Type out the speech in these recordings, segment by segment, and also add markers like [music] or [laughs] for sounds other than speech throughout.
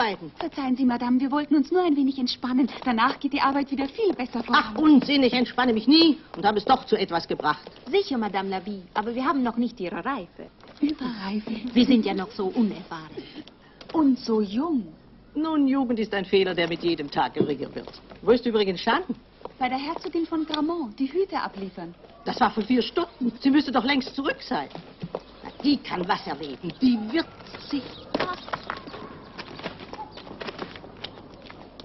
arbeiten. Verzeihen Sie, Madame, wir wollten uns nur ein wenig entspannen. Danach geht die Arbeit wieder viel besser voran. Ach, Unsinn, ich entspanne mich nie und habe es doch zu etwas gebracht. Sicher, Madame Lavie, aber wir haben noch nicht Ihre Reife. Überreife. Wir sind ja noch so unerfahren. Und so jung. Nun, Jugend ist ein Fehler, der mit jedem Tag geringer wird. Wo ist übrigens Jeanne? Bei der Herzogin von Gramont, die Hüte abliefern. Das war vor vier Stunden. Sie müsste doch längst zurück sein. Na, die kann was erleben. Die wird sich...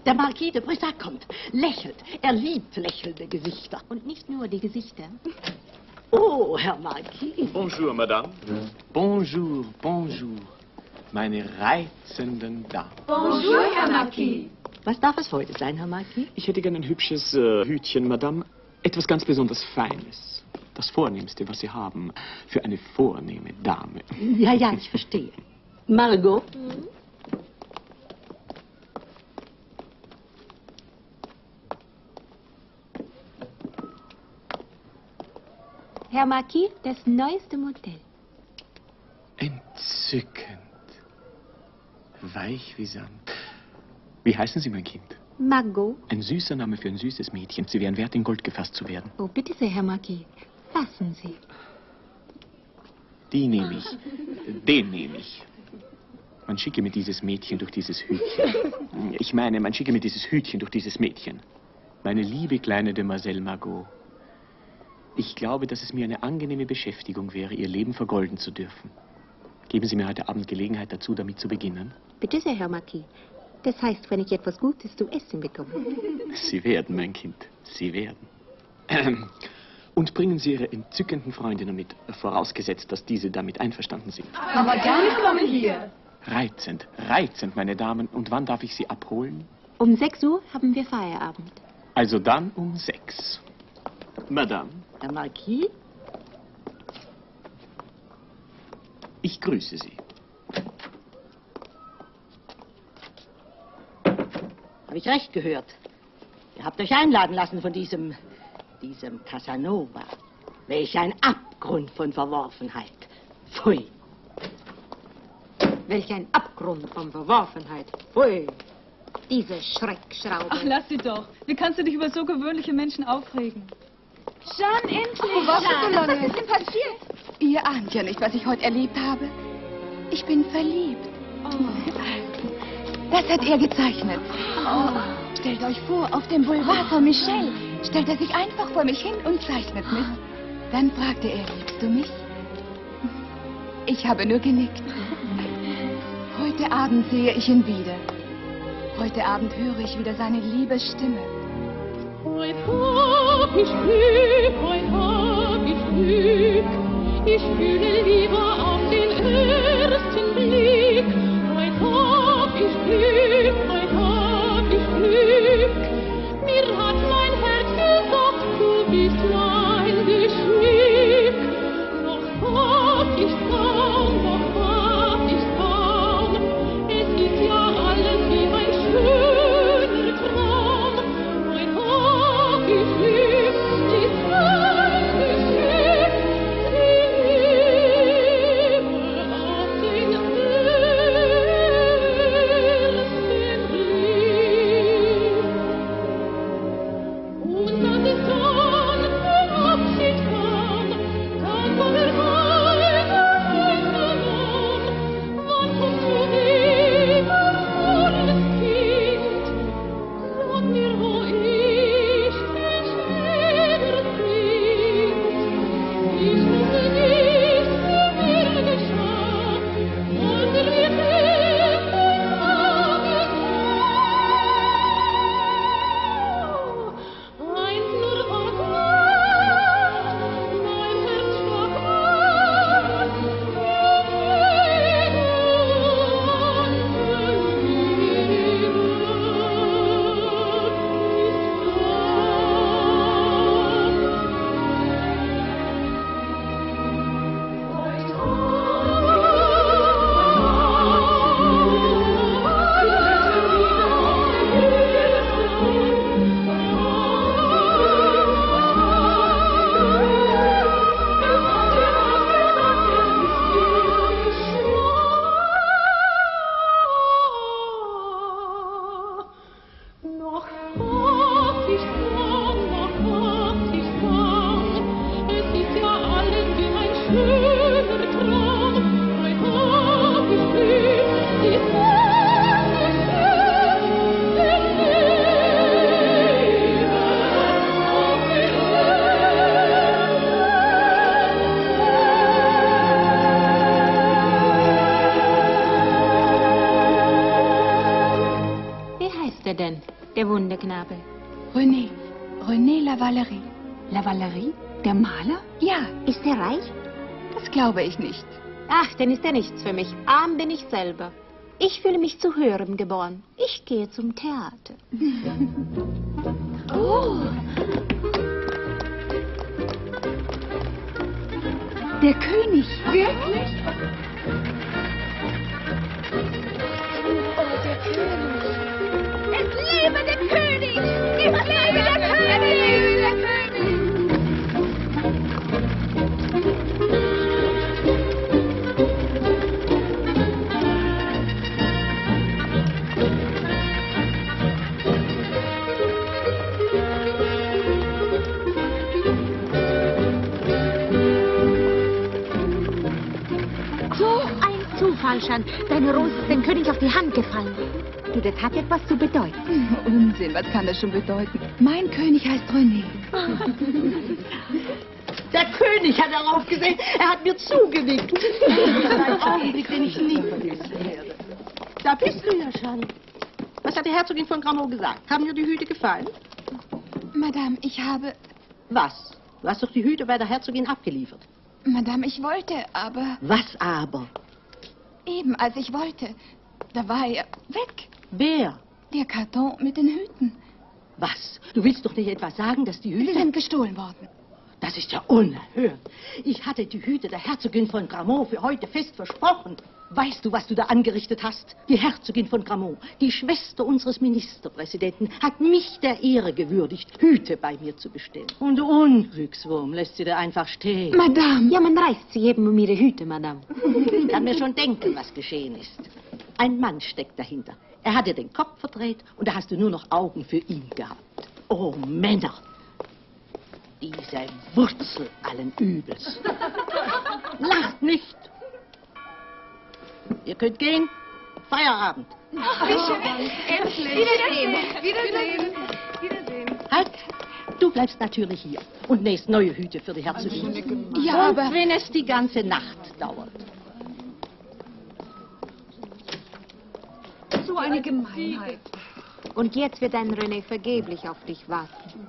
Der Marquis de Brissac kommt, lächelt. Er liebt lächelnde Gesichter. Und nicht nur die Gesichter. Oh, Herr Marquis. Bonjour, Madame. Bonjour, bonjour, meine reizenden Damen. Bonjour, Herr Marquis. Was darf es heute sein, Herr Marquis? Ich hätte gern ein hübsches äh, Hütchen, Madame. Etwas ganz besonders Feines. Das Vornehmste, was Sie haben. Für eine vornehme Dame. Ja, ja, ich verstehe. Margot? Herr Marquis, das neueste Modell. Entzückend. Weich wie Sand. Wie heißen Sie, mein Kind? Margot. Ein süßer Name für ein süßes Mädchen. Sie wären wert, in Gold gefasst zu werden. Oh, bitte sehr, Herr Marquis. Fassen Sie. Die nehme ich. Den nehme ich. Man schicke mir dieses Mädchen durch dieses Hütchen. Ich meine, man schicke mir dieses Hütchen durch dieses Mädchen. Meine liebe kleine Demoiselle Margot. Ich glaube, dass es mir eine angenehme Beschäftigung wäre, Ihr Leben vergolden zu dürfen. Geben Sie mir heute Abend Gelegenheit dazu, damit zu beginnen. Bitte sehr, Herr Marquis. Das heißt, wenn ich etwas Gutes zu essen bekomme. [laughs] Sie werden, mein Kind. Sie werden. [clears throat] Und bringen Sie Ihre entzückenden Freundinnen mit, vorausgesetzt, dass diese damit einverstanden sind. Aber gerne komme hier. Reizend, reizend, meine Damen. Und wann darf ich Sie abholen? Um 6 Uhr haben wir Feierabend. Also dann um sechs. Madame, Herr Marquis? ich grüße Sie. Habe ich recht gehört? Ihr habt euch einladen lassen von diesem, diesem Casanova. Welch ein Abgrund von Verworfenheit. Pfui. Welch ein Abgrund von Verworfenheit. Pfui. Diese Schreckschraube. Ach, lass sie doch. Wie kannst du dich über so gewöhnliche Menschen aufregen? Jean, endlich! Wo warst du so? Was ist denn passiert? Ihr ahnt ja nicht, was ich heute erlebt habe. Ich bin verliebt. Das hat er gezeichnet. Oh, stellt euch vor, auf dem Boulevard von Michel stellt er sich einfach vor mich hin und zeichnet mit. Dann fragte er, liebst du mich? Ich habe nur genickt. Heute Abend sehe ich ihn wieder. Heute Abend höre ich wieder seine liebe Stimme. Heute hab ich Glück, heute hab ich Glück. Ich fühle lieber auf den ersten Blick. Heute hab ich Glück, heute hab. Ist er nichts für mich. Arm bin ich selber. Ich fühle mich zu höherem geboren. Ich gehe zum Theater. Der König. Wirklich? Ein Zufall, Schan. Deine Rose ist dem König auf die Hand gefallen. Du, das hat etwas zu bedeuten. [laughs] Unsinn, was kann das schon bedeuten? Mein König heißt René. [laughs] Der König hat darauf gesehen, er hat mir zugewinkt. Ein Augenblick, den ich nie vergessen werde. Da bist du ja schon. Was hat die Herzogin von Grammont gesagt? Haben dir die Hüte gefallen? Madame, ich habe... Was? Du hast doch die Hüte bei der Herzogin abgeliefert. Madame, ich wollte, aber Was aber? Eben als ich wollte, da war er weg. Wer? Der Karton mit den Hüten. Was? Du willst doch nicht etwa sagen, dass die Sie Hüte... sind gestohlen worden. Das ist ja unerhört. Ich hatte die Hüte der Herzogin von Grammont für heute fest versprochen. Weißt du, was du da angerichtet hast? Die Herzogin von Grammont, die Schwester unseres Ministerpräsidenten, hat mich der Ehre gewürdigt, Hüte bei mir zu bestellen. Und Unglückswurm lässt sie da einfach stehen. Madame! Ja, man reißt sie eben um ihre Hüte, Madame. Ich kann mir schon denken, was geschehen ist. Ein Mann steckt dahinter. Er hat dir den Kopf verdreht und da hast du nur noch Augen für ihn gehabt. Oh, Männer! Diese Wurzel allen Übels. Lacht nicht! Ihr könnt gehen. Feierabend. Halt! Du bleibst natürlich hier und nähst neue Hüte für die Herzogin. Ja, und aber... wenn es die ganze Nacht dauert. So eine Gemeinheit. Und jetzt wird dein René vergeblich auf dich warten.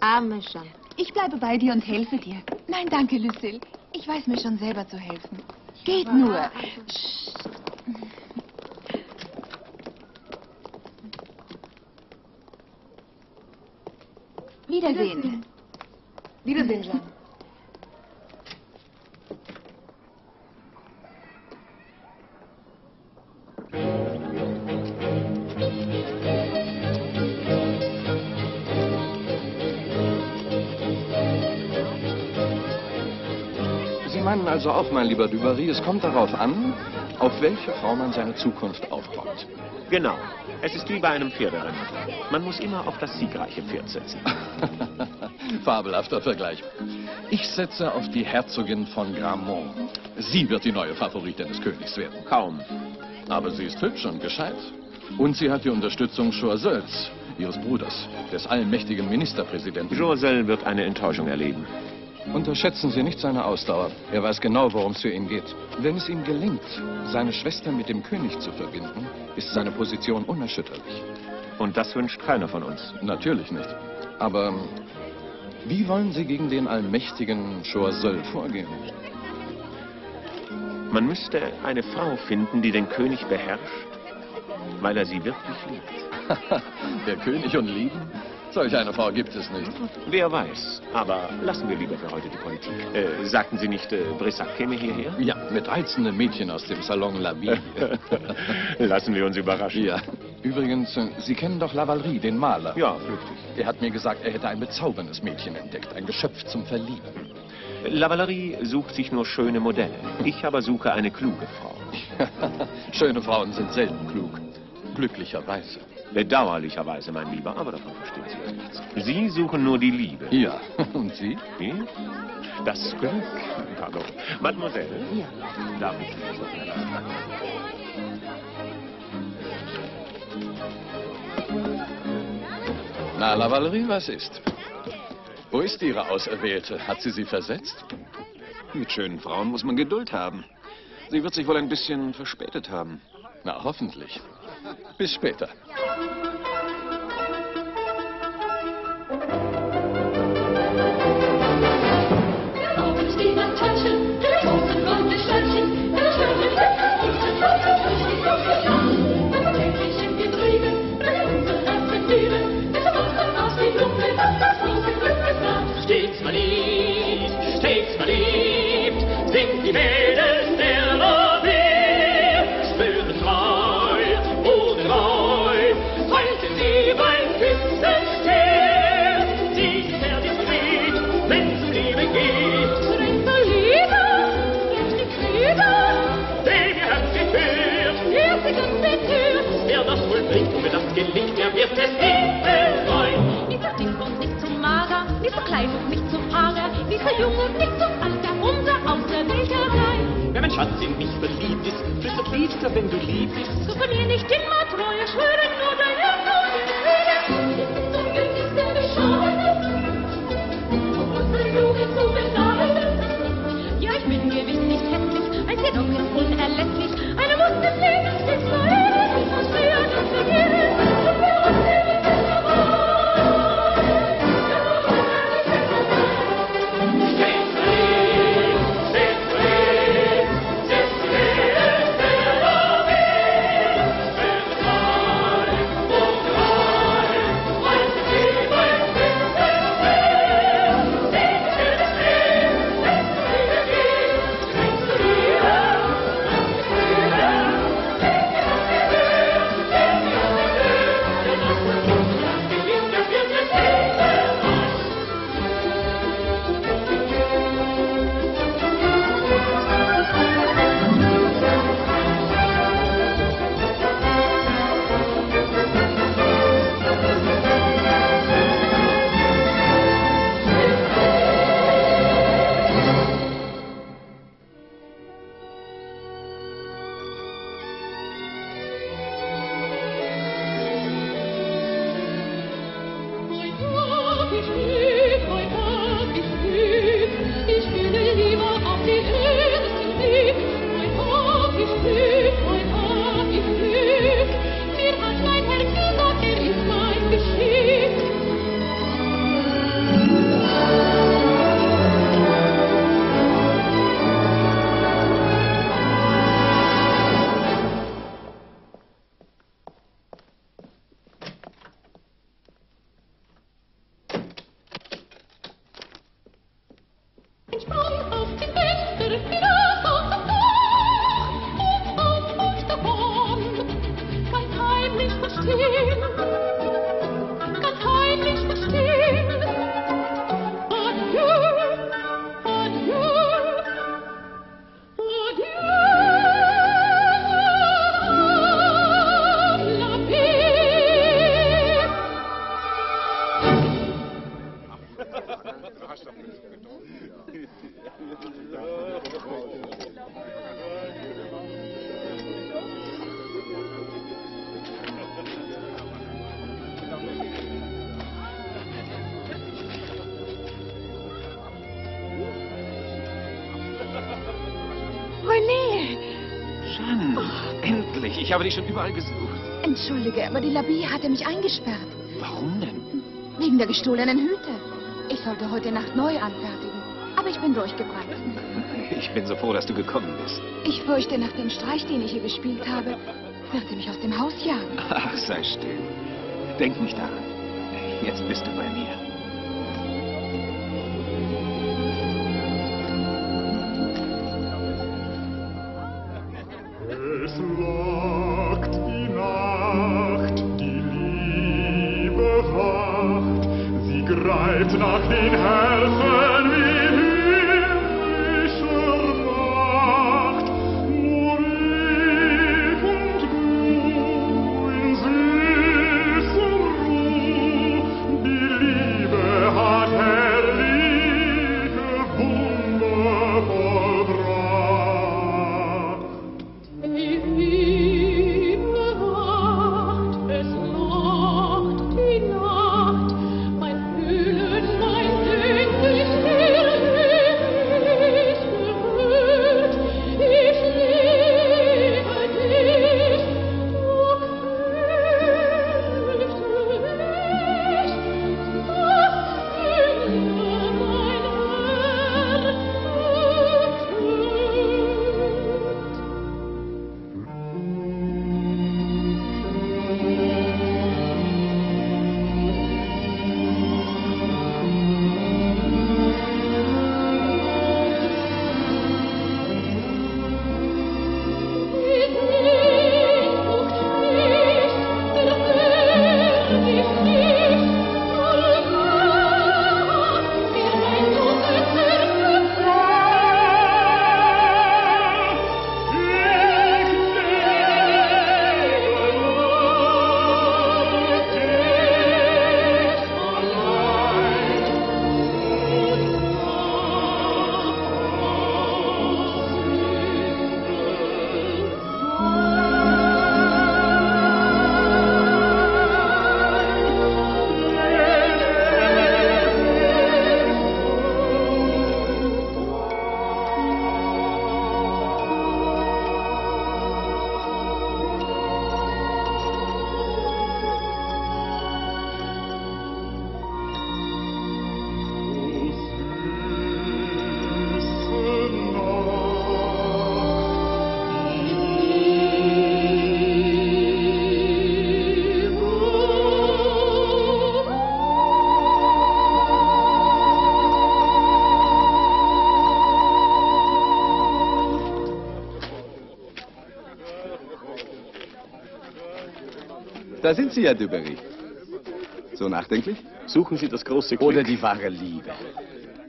Arme Jean. Ich bleibe bei dir und helfe dir. Nein, danke, Lucille. Ich weiß mir schon selber zu helfen. Geht nur. Psst. Wiedersehen. Wiedersehen, Jean. Meinen also auch, mein lieber Dubarry, es kommt darauf an, auf welche Frau man seine Zukunft aufbaut. Genau. Es ist wie bei einem Pferderennen. Man muss immer auf das siegreiche Pferd setzen. [laughs] Fabelhafter Vergleich. Ich setze auf die Herzogin von Grammont. Sie wird die neue Favoritin des Königs werden. Kaum. Aber sie ist hübsch und gescheit. Und sie hat die Unterstützung Choiseuls, ihres Bruders, des allmächtigen Ministerpräsidenten. Jorsel wird eine Enttäuschung erleben. Unterschätzen Sie nicht seine Ausdauer. Er weiß genau, worum es für ihn geht. Wenn es ihm gelingt, seine Schwester mit dem König zu verbinden, ist seine Position unerschütterlich. Und das wünscht keiner von uns. Natürlich nicht. Aber ähm, wie wollen Sie gegen den allmächtigen Choiseul vorgehen? Man müsste eine Frau finden, die den König beherrscht, weil er sie wirklich liebt. [laughs] Der König und Lieben? Solch eine Frau gibt es nicht. Wer weiß. Aber lassen wir lieber für heute die Politik. Äh, sagten Sie nicht, äh, Brissac käme hierher? Ja, mit reizenden Mädchen aus dem Salon La Vie. [laughs] lassen wir uns überraschen. ja. Übrigens, äh, Sie kennen doch Lavalerie, den Maler. Ja, flüchtig. Er hat mir gesagt, er hätte ein bezauberndes Mädchen entdeckt. Ein Geschöpf zum Verlieben. Lavalerie sucht sich nur schöne Modelle. Ich aber suche eine kluge Frau. [laughs] Schöne Frauen sind selten klug. Glücklicherweise. Bedauerlicherweise, mein Lieber, aber davon verstehen Sie ja nichts. Sie suchen nur die Liebe. Ja, [laughs] und Sie? Ich? Das Glück. Pardon. Mademoiselle? Ja. Darf ich? Na, La Valerie, was ist? Wo ist Ihre Auserwählte? Hat sie sie versetzt? Mit schönen Frauen muss man Geduld haben. Sie wird sich wohl ein bisschen verspätet haben. Na, hoffentlich. Bis später. Stets verliebt, stets verliebt, singt die Mädels nicht bereuen. Nicht zu dick und nicht zu mager, nicht zu klein und nicht zu hager, nicht zu jung und nicht zu alt, der unser Auserwählter sei. Wenn mein Schatz in mich verliebt ist, flüstert Liebster, wenn du lieb bist. So verlier nicht immer Treue, schwöre nur dein habe dich schon überall gesucht. Entschuldige, aber die Labie hatte mich eingesperrt. Warum denn? Wegen der gestohlenen Hüte. Ich sollte heute Nacht neu anfertigen. Aber ich bin durchgebrannt. Ich bin so froh, dass du gekommen bist. Ich fürchte, nach dem Streich, den ich hier gespielt habe, wird sie mich aus dem Haus jagen. Ach, sei still. Denk nicht daran. Jetzt bist du bei mir. Greift nach den Herzen Da sind Sie ja, Duberry. So nachdenklich? Suchen Sie das große Glück. Oder die wahre Liebe.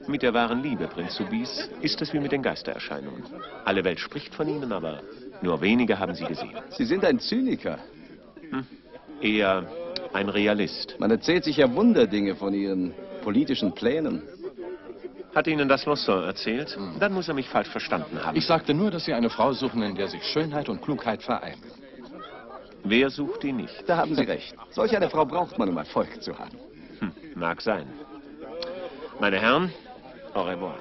Mit der wahren Liebe, Prinz Soubise, ist es wie mit den Geistererscheinungen. Alle Welt spricht von ihnen, aber nur wenige haben sie gesehen. Sie sind ein Zyniker. Eher ein Realist. Man erzählt sich ja Wunderdinge von Ihren politischen Plänen. Hat Ihnen das Losson erzählt? Dann muss er mich falsch verstanden haben. Ich sagte nur, dass Sie eine Frau suchen, in der sich Schönheit und Klugheit vereinen. Wer sucht die nicht? Da haben Sie recht. Solch eine Frau braucht man, um Erfolg zu haben. Hm, mag sein. Meine Herren, au revoir.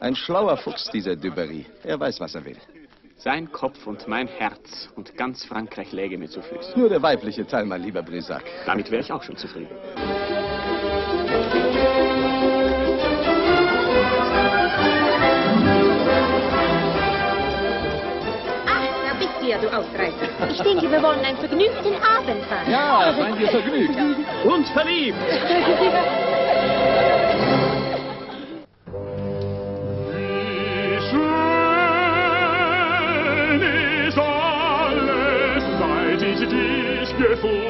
Ein schlauer Fuchs, dieser Duberry. Er weiß, was er will. Sein Kopf und mein Herz und ganz Frankreich läge mir zu Füßen. Nur der weibliche Teil, mein lieber Brisac. Damit wäre ich auch schon zufrieden. Du Ausreißer. Ich denke, wir wollen einen vergnügten Abend haben. Ja, seien wir vergnügt. Und verliebt! Wie schön ist alles, seit ich dich gefunden.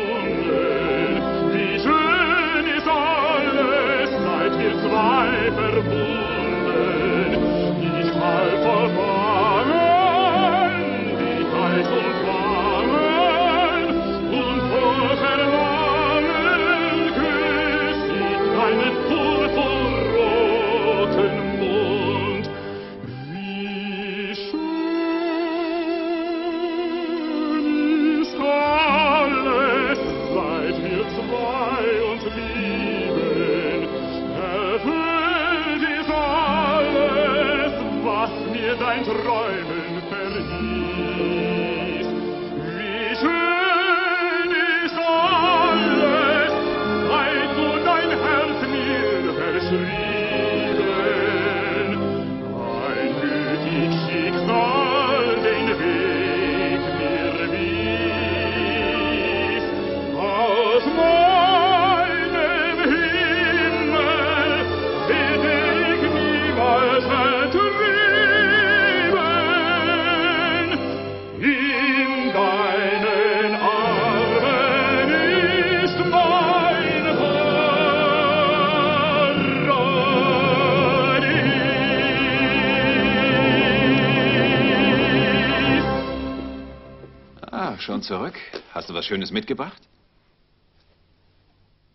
Zurück? Hast du was Schönes mitgebracht?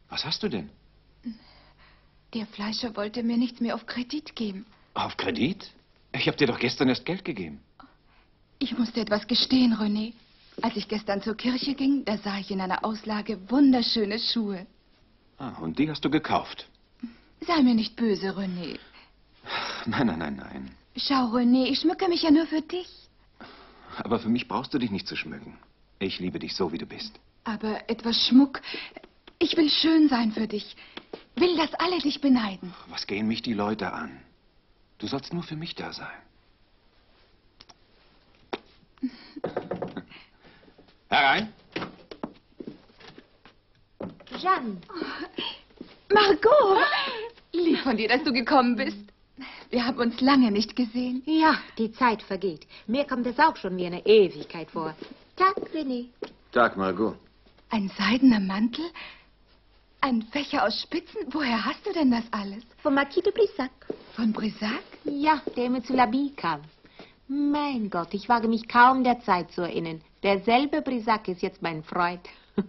Was hast du denn? Der Fleischer wollte mir nichts mehr auf Kredit geben. Auf Kredit? Ich habe dir doch gestern erst Geld gegeben. Ich musste etwas gestehen, René. Als ich gestern zur Kirche ging, da sah ich in einer Auslage wunderschöne Schuhe. Ah, und die hast du gekauft. Sei mir nicht böse, René. Nein, nein, nein, nein. Schau, René, ich schmücke mich ja nur für dich. Aber für mich brauchst du dich nicht zu schmücken. Ich liebe dich so, wie du bist. Aber etwas Schmuck. Ich will schön sein für dich. Will, dass alle dich beneiden. Was gehen mich die Leute an? Du sollst nur für mich da sein. Herein. Jeanne. Margot! Lieb von dir, dass du gekommen bist. Wir haben uns lange nicht gesehen. Ja, die Zeit vergeht. Mir kommt es auch schon wie eine Ewigkeit vor. Tag, René. Tag, Margot. Ein seidener Mantel? Ein Fächer aus Spitzen? Woher hast du denn das alles? Von Marquis de Brissac. Von Brisac? Ja, der mir zu Labie kam. Mein Gott, ich wage mich kaum der Zeit zu erinnern. Derselbe Brisac ist jetzt mein Freund. [laughs]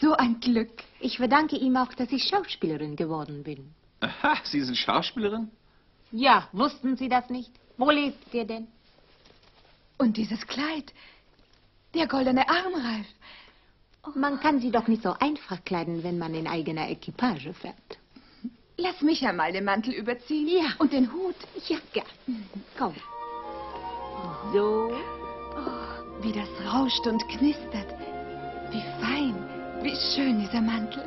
So ein Glück. Ich verdanke ihm auch, dass ich Schauspielerin geworden bin. Aha, Sie sind Schauspielerin? Ja, wussten Sie das nicht? Wo lebt ihr denn? Und dieses Kleid. Der goldene Armreif. Man kann sie doch nicht so einfach kleiden, wenn man in eigener Equipage fährt. Lass mich einmal den Mantel überziehen. Ja. Und den Hut. Ja, gern. Komm. So. Oh, wie das rauscht und knistert. Wie fein, wie schön dieser Mantel.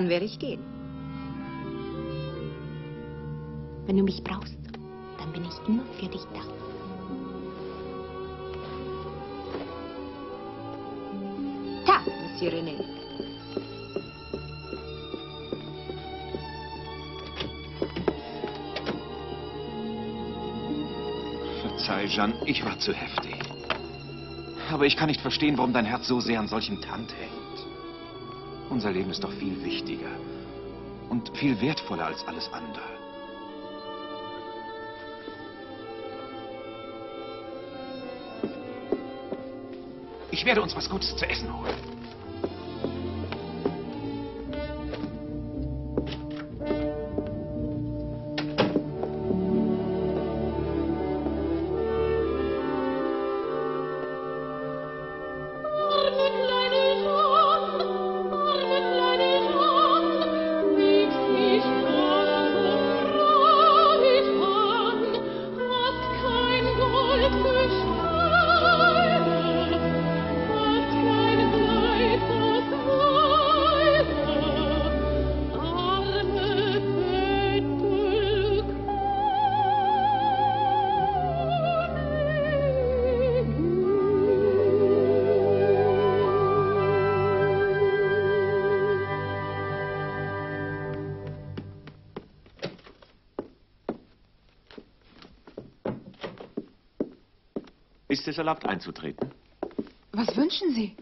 Dann werde ich gehen. Wenn du mich brauchst, dann bin ich immer für dich da. Tag, Monsieur René. Verzeih, Jeanne, ich war zu heftig. Aber ich kann nicht verstehen, warum dein Herz so sehr an solchem Tand hängt. Unser Leben ist doch viel wichtiger und viel wertvoller als alles andere. Ich werde uns was Gutes zu essen holen. Ist es erlaubt einzutreten? Was wünschen Sie?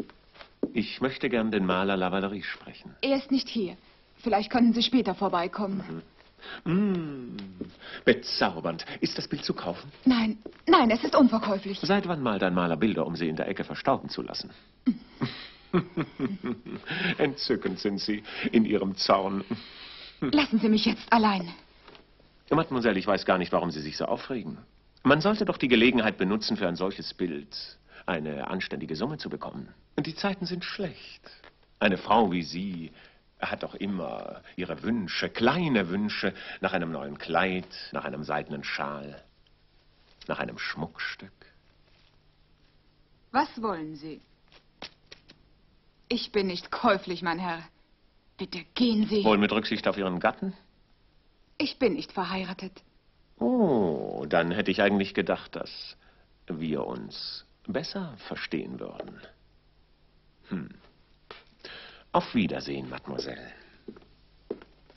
Ich möchte gern den Maler Lavalerie sprechen. Er ist nicht hier. Vielleicht können Sie später vorbeikommen. Mm, bezaubernd. Ist das Bild zu kaufen? Nein, nein, es ist unverkäuflich. Seit wann malt ein Maler Bilder, um sie in der Ecke verstauben zu lassen? [laughs] Entzückend sind Sie in Ihrem Zorn. Lassen Sie mich jetzt allein. Mademoiselle, ich weiß gar nicht, warum Sie sich so aufregen. Man sollte doch die Gelegenheit benutzen, für ein solches Bild eine anständige Summe zu bekommen. Und die Zeiten sind schlecht. Eine Frau wie Sie hat doch immer ihre Wünsche, kleine Wünsche, nach einem neuen Kleid, nach einem seidenen Schal, nach einem Schmuckstück. Was wollen Sie? Ich bin nicht käuflich, mein Herr. Bitte gehen Sie. Wohl mit Rücksicht auf Ihren Gatten? Ich bin nicht verheiratet. Oh, dann hätte ich eigentlich gedacht, dass wir uns besser verstehen würden. Hm. Auf Wiedersehen, Mademoiselle.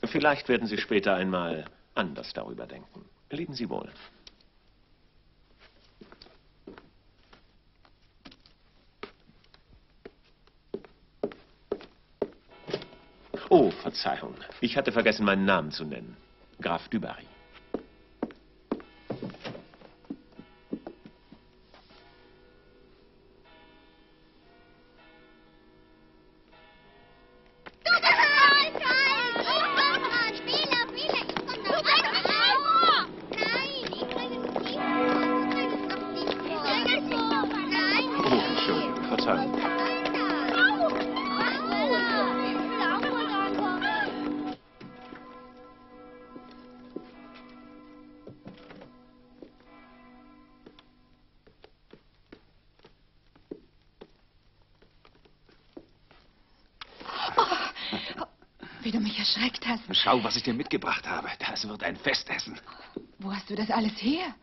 Vielleicht werden Sie später einmal anders darüber denken. Leben Sie wohl. Oh, Verzeihung. Ich hatte vergessen, meinen Namen zu nennen. Graf Dubarry. Schau, was ich dir mitgebracht habe. Das wird ein Festessen. Wo hast du das alles her?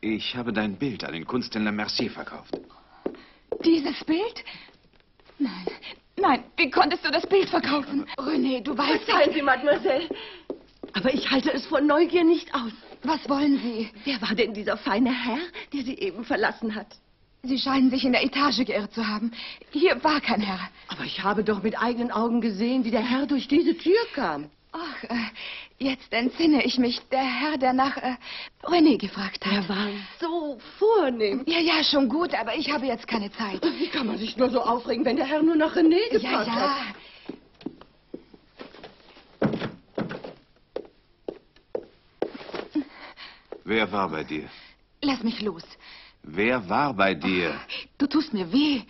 Ich habe dein Bild an den Kunsthändler Mercier verkauft. Dieses Bild? Nein, nein, wie konntest du das Bild verkaufen? René, du weißt... Verzeihen Sie, Mademoiselle. Aber ich halte es vor Neugier nicht aus. Was wollen Sie? Wer war denn dieser feine Herr, der Sie eben verlassen hat? Sie scheinen sich in der Etage geirrt zu haben. Hier war kein Herr. Aber ich habe doch mit eigenen Augen gesehen, wie der Herr durch diese Tür kam. Äh, jetzt entsinne ich mich. Der Herr, der nach äh, René gefragt hat. Er war so vornehm. Ja, ja, schon gut, aber ich habe jetzt keine Zeit. Wie kann man sich nur so aufregen, wenn der Herr nur nach René Ja, gefragt ja. hat? Wer war bei dir? Lass mich los. Wer war bei dir? Du tust mir weh.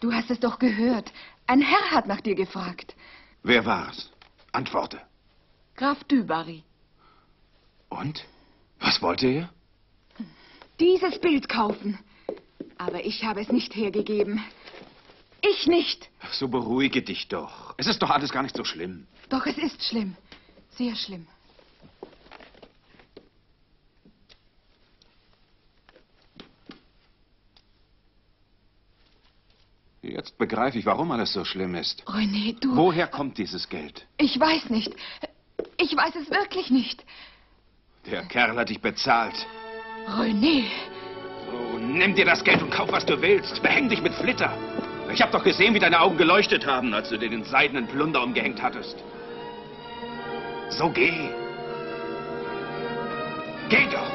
Du hast es doch gehört. Ein Herr hat nach dir gefragt. Wer war's? Antworte. Graf Dubarry. Und? Was wollte er? dieses Bild kaufen. Aber ich habe es nicht hergegeben. Ich nicht. So beruhige dich doch. Es ist doch alles gar nicht so schlimm. Doch es ist schlimm. Sehr schlimm. Jetzt begreife ich, warum alles so schlimm ist. René, du... Woher kommt dieses Geld? Ich weiß nicht. Ich weiß es wirklich nicht. Der Kerl hat dich bezahlt. René. So, nimm dir das Geld und kauf, was du willst. Behäng dich mit Flitter. Ich hab doch gesehen, wie deine Augen geleuchtet haben, als du dir den seidenen Plunder umgehängt hattest. So geh. Geh doch.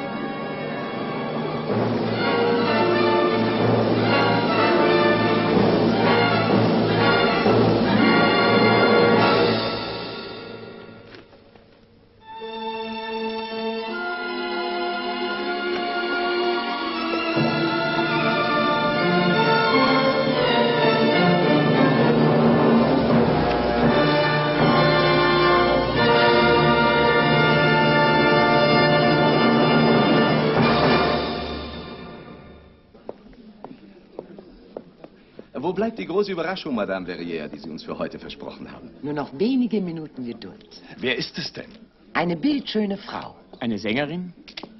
Bleibt die große Überraschung, Madame Verrières, die Sie uns für heute versprochen haben? Nur noch wenige Minuten Geduld. Wer ist es denn? Eine bildschöne Frau. Eine Sängerin?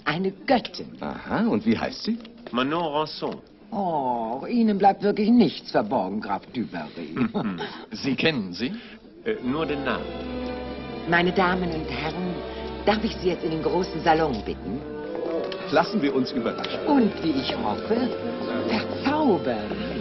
Eine Göttin. Aha, und wie heißt sie? Manon Rançon. Oh, Ihnen bleibt wirklich nichts verborgen, Graf Dubarry. Sie kennen sie? Äh, nur den Namen. Meine Damen und Herren, darf ich Sie jetzt in den großen Salon bitten? Lassen wir uns überraschen. Und wie ich hoffe, verzaubern.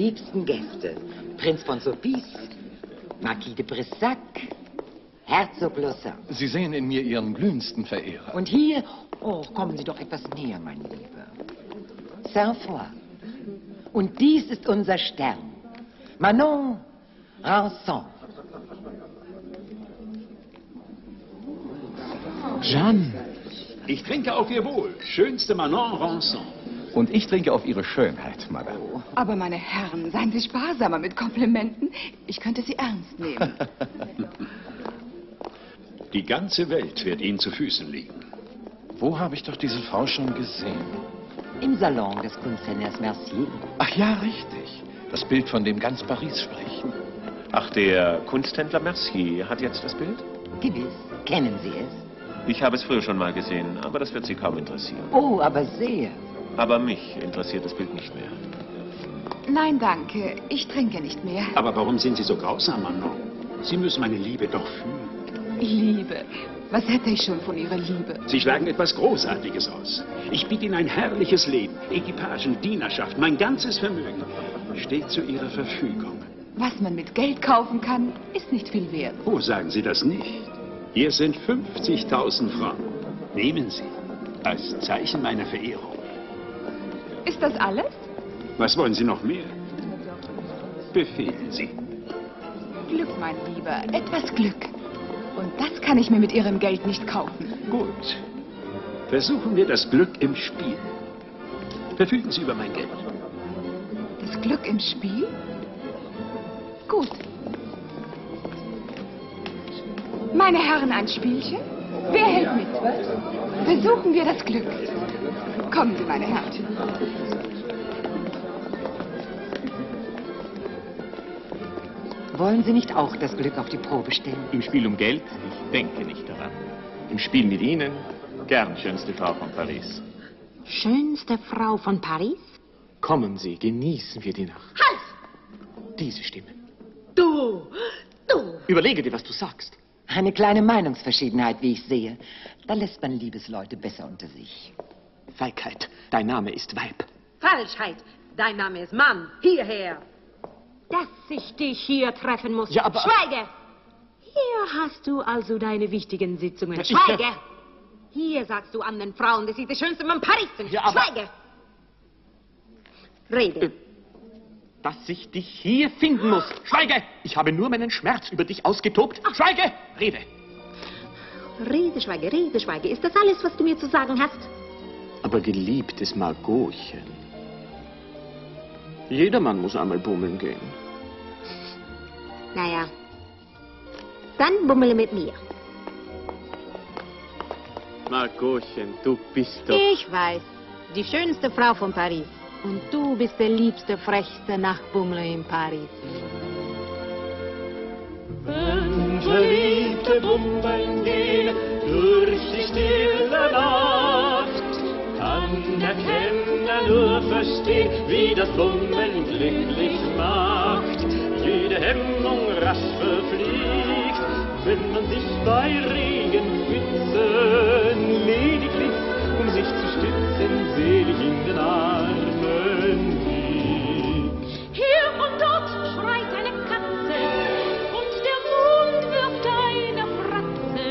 Liebsten Gäste. Prinz von Sulpice, Marquis de Brissac, Herzog Lausanne. Sie sehen in mir Ihren glühendsten Verehrer. Und hier, oh, kommen Sie doch etwas näher, meine Liebe. Saint-Foy. Und dies ist unser Stern. Manon Rançon. Jeanne, ich trinke auf Ihr Wohl. Schönste Manon Rançon. Und ich trinke auf Ihre Schönheit, Madame. Aber meine Herren, seien Sie sparsamer mit Komplimenten. Ich könnte Sie ernst nehmen. [laughs] Die ganze Welt wird Ihnen zu Füßen liegen. Wo habe ich doch diese Frau schon gesehen? Im Salon des Kunsthändlers Mercier. Ach ja, richtig. Das Bild, von dem ganz Paris spricht. Ach, der Kunsthändler Mercier hat jetzt das Bild? Gewiss. Kennen Sie es? Ich habe es früher schon mal gesehen, aber das wird Sie kaum interessieren. Oh, aber sehr. Aber mich interessiert das Bild nicht mehr. Nein, danke. Ich trinke nicht mehr. Aber warum sind Sie so grausam, Manon? Sie müssen meine Liebe doch fühlen. Liebe. Was hätte ich schon von Ihrer Liebe? Sie schlagen etwas Großartiges aus. Ich biete Ihnen ein herrliches Leben. Equipagen, Dienerschaft, mein ganzes Vermögen steht zu Ihrer Verfügung. Was man mit Geld kaufen kann, ist nicht viel wert. Oh, sagen Sie das nicht. Hier sind 50.000 Franken. Nehmen Sie. Als Zeichen meiner Verehrung. Ist das alles? Was wollen Sie noch mehr? Befehlen Sie. Glück, mein Lieber. Etwas Glück. Und das kann ich mir mit Ihrem Geld nicht kaufen. Gut. Versuchen wir das Glück im Spiel. Verfügen Sie über mein Geld. Das Glück im Spiel? Gut. Meine Herren, ein Spielchen? Wer hält mit? Versuchen wir das Glück. Kommen Sie, meine Herren. Wollen Sie nicht auch das Glück auf die Probe stellen? Im Spiel um Geld? Ich denke nicht daran. Im Spiel mit Ihnen? Gern, schönste Frau von Paris. Schönste Frau von Paris? Kommen Sie, genießen wir die Nacht. Halt! Diese Stimme. Du, du. Überlege dir, was du sagst. Eine kleine Meinungsverschiedenheit, wie ich sehe. Da lässt man Liebesleute besser unter sich. Feigheit, dein Name ist Weib. Falschheit. Dein Name ist Mann. Hierher. Dass ich dich hier treffen muss. Ja, aber- Schweige! Hier hast du also deine wichtigen Sitzungen. Ja, Schweige! Hier sagst du anderen Frauen, dass sie die schönste Mann Paris sind. Ja, aber- Schweige! Rede. Dass ich dich hier finden muss. Schweige! Ich habe nur meinen Schmerz über dich ausgetobt. Schweige! Rede! Rede, schweige, rede, schweige. Ist das alles, was du mir zu sagen hast? Aber geliebtes Margotchen. Jedermann muss einmal bummeln gehen. Naja. Dann bummele mit mir. Margotchen, du bist doch... Ich weiß. Die schönste Frau von Paris. Und du bist der liebste, frechste Nachtbummler in Paris. Wenn Verliebte bummeln gehen durch die stille kann der Kenner nur verstehen, wie das Bummeln glücklich macht. Jede Hemmung rasch verfliegt, wenn man sich bei Regenpfützen lediglich, um sich zu stützen, selig in den Armen liegt. Hier und dort schreit eine Katze und der Mond wirft eine Fratze.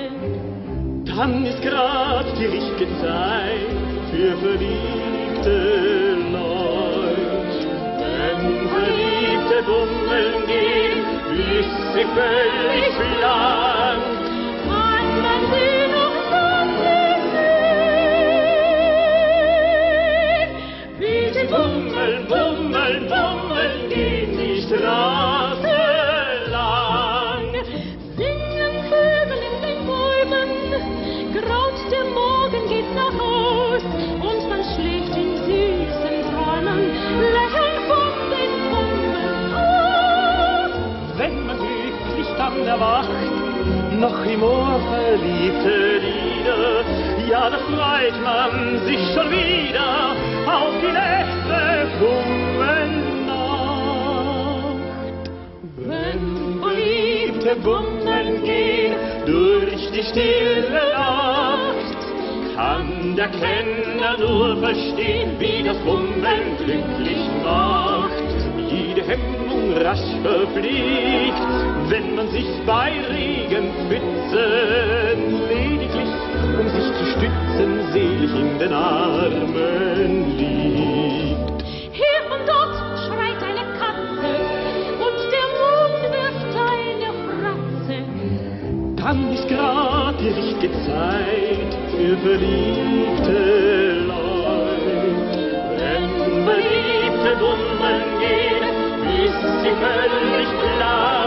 Dann ist grad die richtige Zeit für verliebte Leute. Wenn Verliebte bummeln gehen, ist sie völlig blank. Erwacht, noch im Ohr verliebte Lieder, ja, da freut man sich schon wieder auf die nächste Bummelnacht. Wenn Verliebte bummeln gehen durch die stille Nacht, kann der Kenner nur verstehen, wie das Bummeln glücklich macht. Jede Hemmung rasch verfliegt, wenn man sich bei Regenpfützen lediglich, um sich zu stützen, selig in den Armen liegt. Hier und dort schreit eine Katze und der Mond wirft eine Fratze. Dann ist grad die richtige Zeit für verliebte Leute. Wenn Verliebte bummeln gehen, ist sie völlig blank.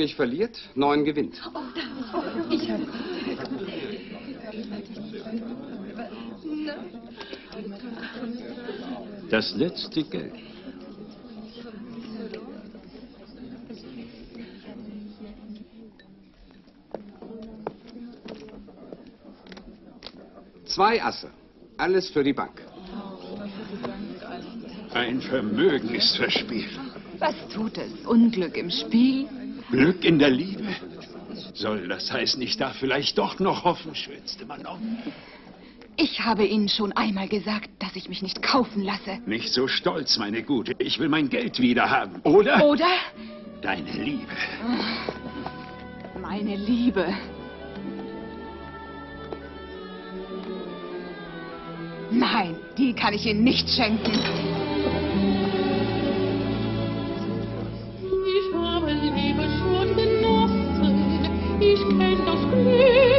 König verliert, neun gewinnt. Ich habe... Das letzte Geld. Zwei Asse. Alles für die Bank. Ein Vermögen ist verspielt. Was tut es? Unglück im Spiel? Glück in der Liebe. Soll das heißen, ich darf vielleicht doch noch hoffen, schwänzte Manon. Ich habe Ihnen schon einmal gesagt, dass ich mich nicht kaufen lasse. Nicht so stolz, meine Gute. Ich will mein Geld wieder haben. Oder? Oder? Deine Liebe. Meine Liebe. Nein, die kann ich Ihnen nicht schenken. Genossen, ich kenn das Glück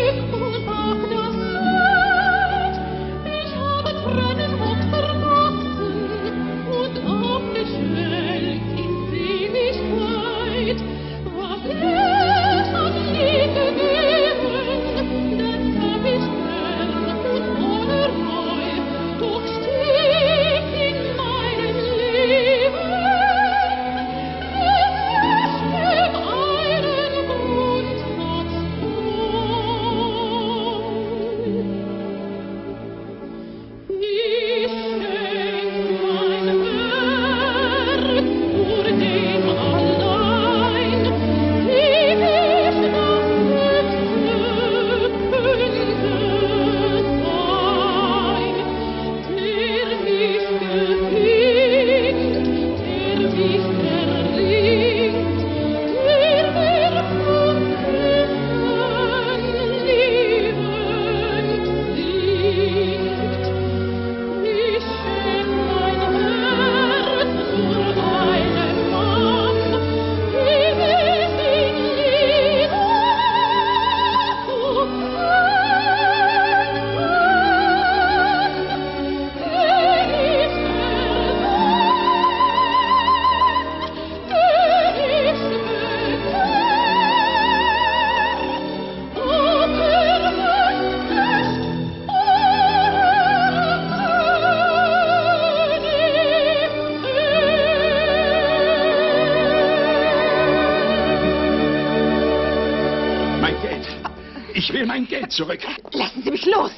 mein Geld zurück. Lassen Sie mich los!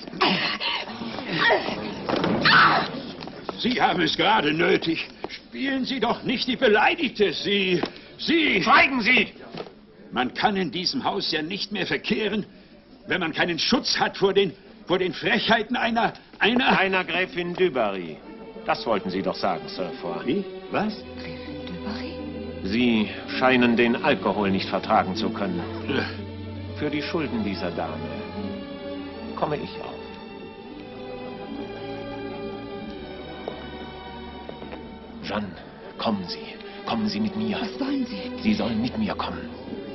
Sie haben es gerade nötig. Spielen Sie doch nicht die Beleidigte. Sie, Sie... Schweigen Sie! Man kann in diesem Haus ja nicht mehr verkehren, wenn man keinen Schutz hat vor den, vor den Frechheiten einer, einer... Einer Gräfin Dubarry. Das wollten Sie doch sagen, Sir Foy. Wie? Was? Sie scheinen den Alkohol nicht vertragen zu können. Für die Schulden dieser Dame komme ich auf. Jeanne, kommen Sie. Kommen Sie mit mir. Was wollen Sie? Sie sollen mit mir kommen.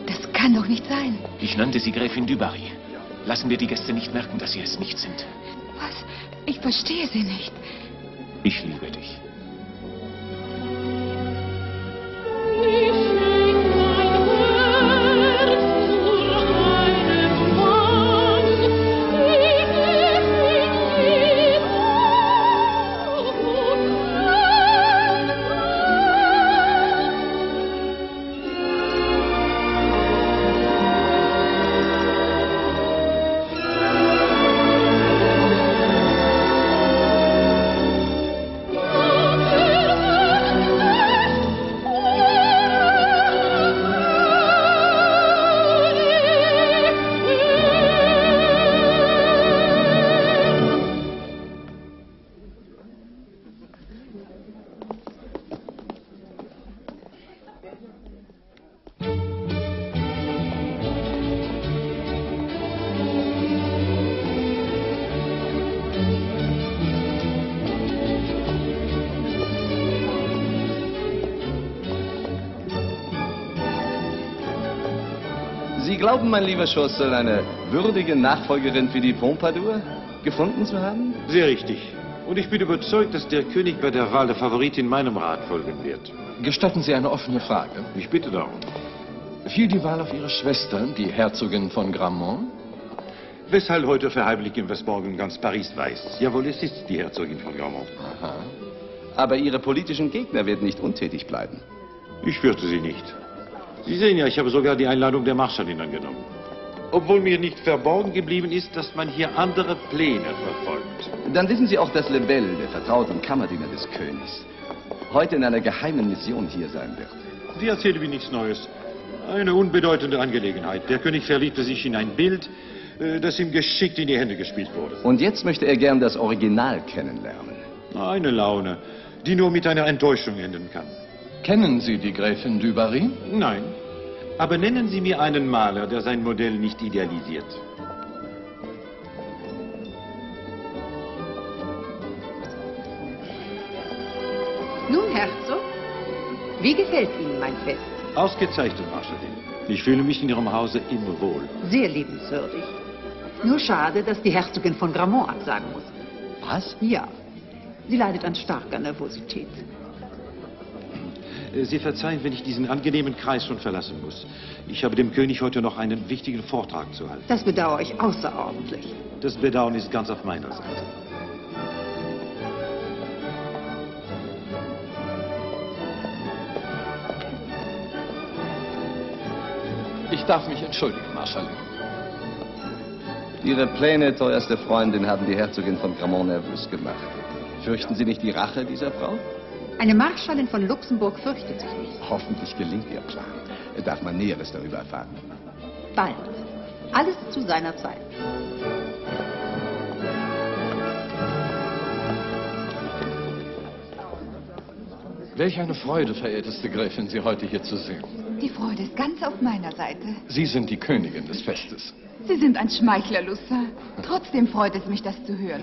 Das kann doch nicht sein. Ich nannte sie Gräfin Dubarry. Lassen wir die Gäste nicht merken, dass sie es nicht sind. Was? Ich verstehe Sie nicht. Ich liebe dich. Glauben, mein lieber Schossel, eine würdige Nachfolgerin für die Pompadour gefunden zu haben? Sehr richtig. Und ich bin überzeugt, dass der König bei der Wahl der Favoritin meinem Rat folgen wird. Gestatten Sie eine offene Frage. Ich bitte darum. Fiel die Wahl auf Ihre Schwester, die Herzogin von Grammont? Weshalb heute verheimlicht in Westmorgen ganz Paris weiß. Jawohl, es ist die Herzogin von Grammont. Aha. Aber Ihre politischen Gegner werden nicht untätig bleiben. Ich fürchte sie nicht. Sie sehen ja, ich habe sogar die Einladung der Marschallin angenommen. Obwohl mir nicht verborgen geblieben ist, dass man hier andere Pläne verfolgt. Dann wissen Sie auch, dass Lebel, der vertraute Kammerdiener des Königs, heute in einer geheimen Mission hier sein wird. Sie erzählen mir nichts Neues. Eine unbedeutende Angelegenheit. Der König verliebte sich in ein Bild, äh, das ihm geschickt in die Hände gespielt wurde. Und jetzt möchte er gern das Original kennenlernen. Eine Laune, die nur mit einer Enttäuschung enden kann. Kennen Sie die Gräfin Dubarry? Nein. Aber nennen Sie mir einen Maler, der sein Modell nicht idealisiert. Nun, Herzog, wie gefällt Ihnen mein Fest? Ausgezeichnet, Marschallin. Ich fühle mich in Ihrem Hause immer wohl. Sehr liebenswürdig. Nur schade, dass die Herzogin von Grammont absagen muss. Was? Ja, sie leidet an starker Nervosität. Äh, Sie verzeihen, wenn ich diesen angenehmen Kreis schon verlassen muss. Ich habe dem König heute noch einen wichtigen Vortrag zu halten. Das bedauere ich außerordentlich. Das Bedauern ist ganz auf meiner Seite. Ich darf mich entschuldigen, Marschallin. Ihre Pläne, teuerste Freundin, haben die Herzogin von Grammont nervös gemacht. Fürchten Sie nicht die Rache dieser Frau? Eine Marschallin von Luxemburg fürchtet sich nicht. Hoffentlich gelingt Ihr Plan. Darf man Näheres darüber erfahren? Bald. Alles zu seiner Zeit. Welch eine Freude, verehrteste Gräfin, Sie heute hier zu sehen. Die Freude ist ganz auf meiner Seite. Sie sind die Königin des Festes. Sie sind ein Schmeichler, Lussa. Trotzdem freut es mich, das zu hören.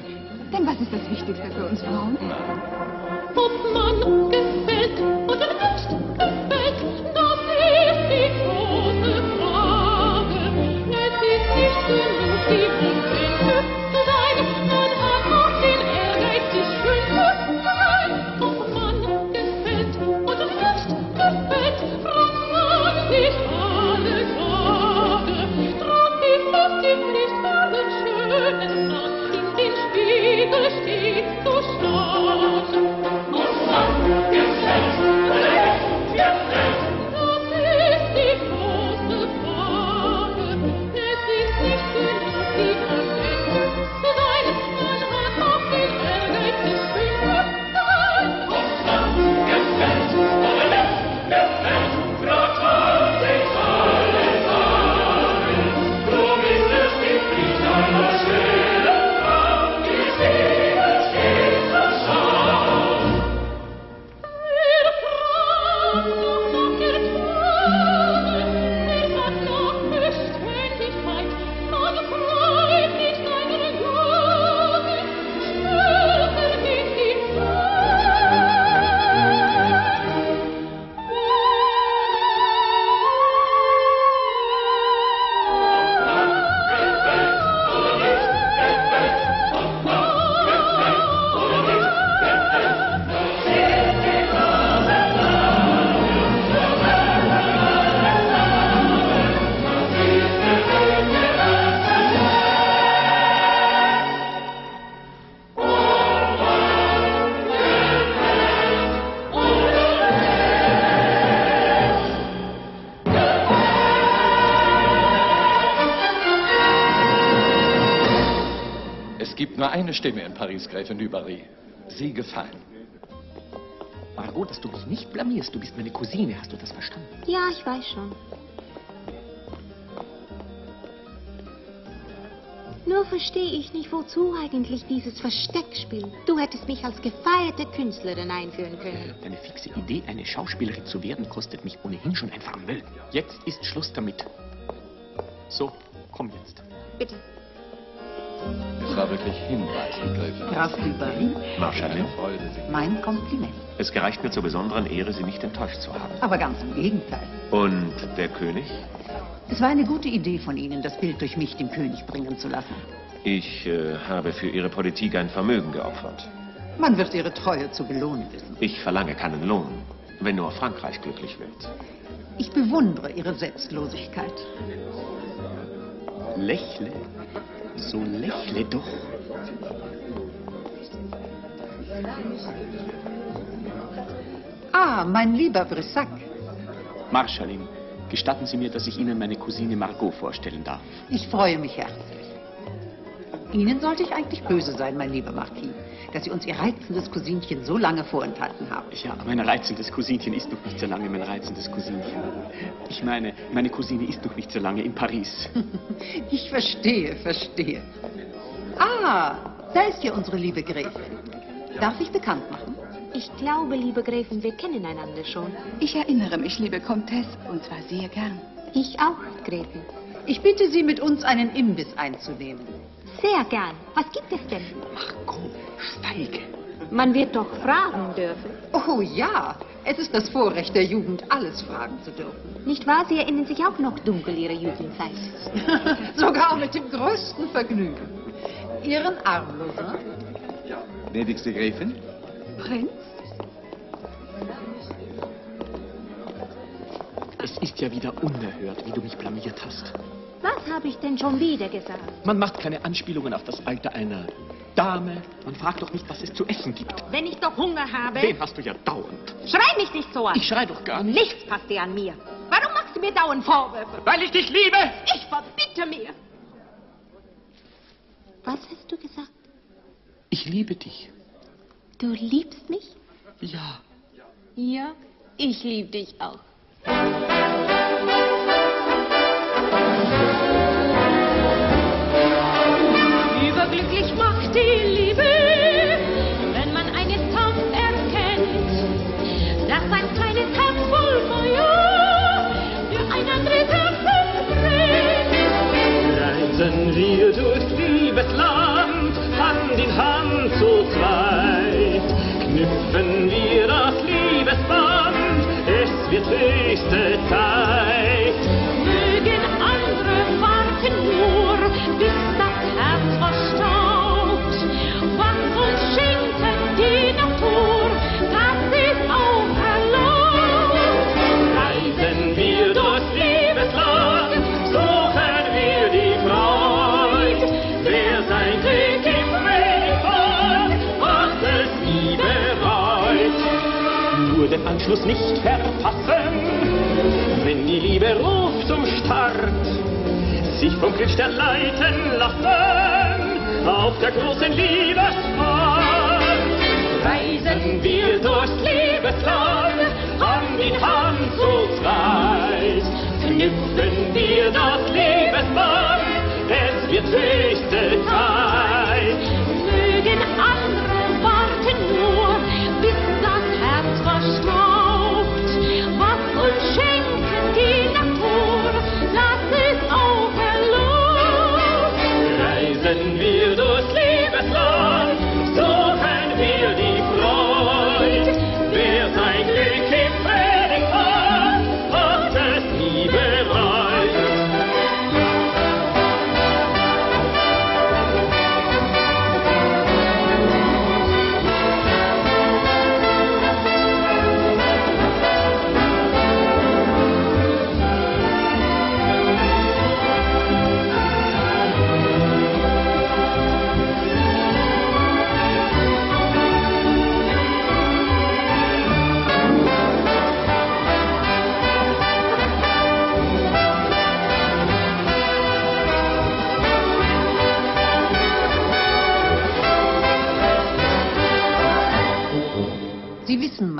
Denn was ist das Wichtigste für uns Frauen? Ob man gefällt oder Es gibt nur eine Stimme in Paris, Gräfin Dubarry. Sie gefallen. Margot, dass du mich nicht blamierst. Du bist meine Cousine. Hast du das verstanden? Ja, ich weiß schon. Nur verstehe ich nicht, wozu eigentlich dieses Versteckspiel. Du hättest mich als gefeierte Künstlerin einführen können. Deine fixe Idee, eine Schauspielerin zu werden, kostet mich ohnehin schon ein Vermögen. Jetzt ist Schluss damit. So, komm jetzt. Bitte. Es war wirklich hinreißend, Gräfin. Graf Dubarry, Marschallin, mein Kompliment. es gereicht mir zur besonderen Ehre, Sie nicht enttäuscht zu haben. Aber ganz im Gegenteil. Und der König? Es war eine gute Idee von Ihnen, das Bild durch mich dem König bringen zu lassen. Ich äh, habe für Ihre Politik ein Vermögen geopfert. Man wird Ihre Treue zu belohnen wissen. Ich verlange keinen Lohn, wenn nur Frankreich glücklich wird. Ich bewundere Ihre Selbstlosigkeit. Lächle, so lächle doch. Ah, mein lieber Brissac. Marschallin, gestatten Sie mir, dass ich Ihnen meine Cousine Margot vorstellen darf. Ich freue mich herzlich. Ihnen sollte ich eigentlich böse sein, mein lieber Marquis, dass Sie uns Ihr reizendes Cousinchen so lange vorenthalten haben. Ja, mein reizendes Cousinchen ist noch nicht so lange mein reizendes Cousinchen. Ich meine, meine Cousine ist noch nicht so lange in Paris. [laughs] Ich verstehe, verstehe. Ah, da ist ja unsere liebe Gräfin. Darf ich bekannt machen? Ich glaube, liebe Gräfin, wir kennen einander schon. Ich erinnere mich, liebe Comtesse, und zwar sehr gern. Ich auch, Gräfin. Ich bitte Sie, mit uns einen Imbiss einzunehmen. Sehr gern. Was gibt es denn? Margot, schweige. Man wird doch fragen dürfen. Oh ja, es ist das Vorrecht der Jugend, alles fragen zu dürfen. Nicht wahr? Sie erinnern sich auch noch dunkel Ihrer Jugendzeit. [laughs] Sogar mit dem größten Vergnügen. Ihren Armloser? Gnädigste Gräfin? Prinz? Es ist ja wieder unerhört, wie du mich blamiert hast. Was habe ich denn schon wieder gesagt? Man macht keine Anspielungen auf das Alter einer Dame. Man fragt doch nicht, was es zu essen gibt. Wenn ich doch Hunger habe. Den hast du ja dauernd. Schrei mich nicht so an. Ich schrei doch gar nicht. Nichts passt dir an mir. Warum machst du mir dauernd Vorwürfe? Weil ich dich liebe! Ich verbitte mir. Was hast du gesagt? Ich liebe dich. Du liebst mich? Ja. Ja, ich liebe dich auch. Überglücklich macht die Liebe, wenn man eines Tages erkennt, dass ein kleines Herz voll Feuer für ein anderes Herz brennt. Reisen wir durchs Liebesland, Hand in Hand zu zweit. Knüpfen wir das Liebesband, es wird höchste Zeit. Den Anschluss nicht verpassen, Wenn die Liebe ruft zum Start, sich vom Glücksstern leiten lassen, auf der großen Liebesfahrt. Reisen wir durchs Liebesland, Hand in Hand zu zweit. Knüpfen wir das Liebesband, es wird höchste Zeit.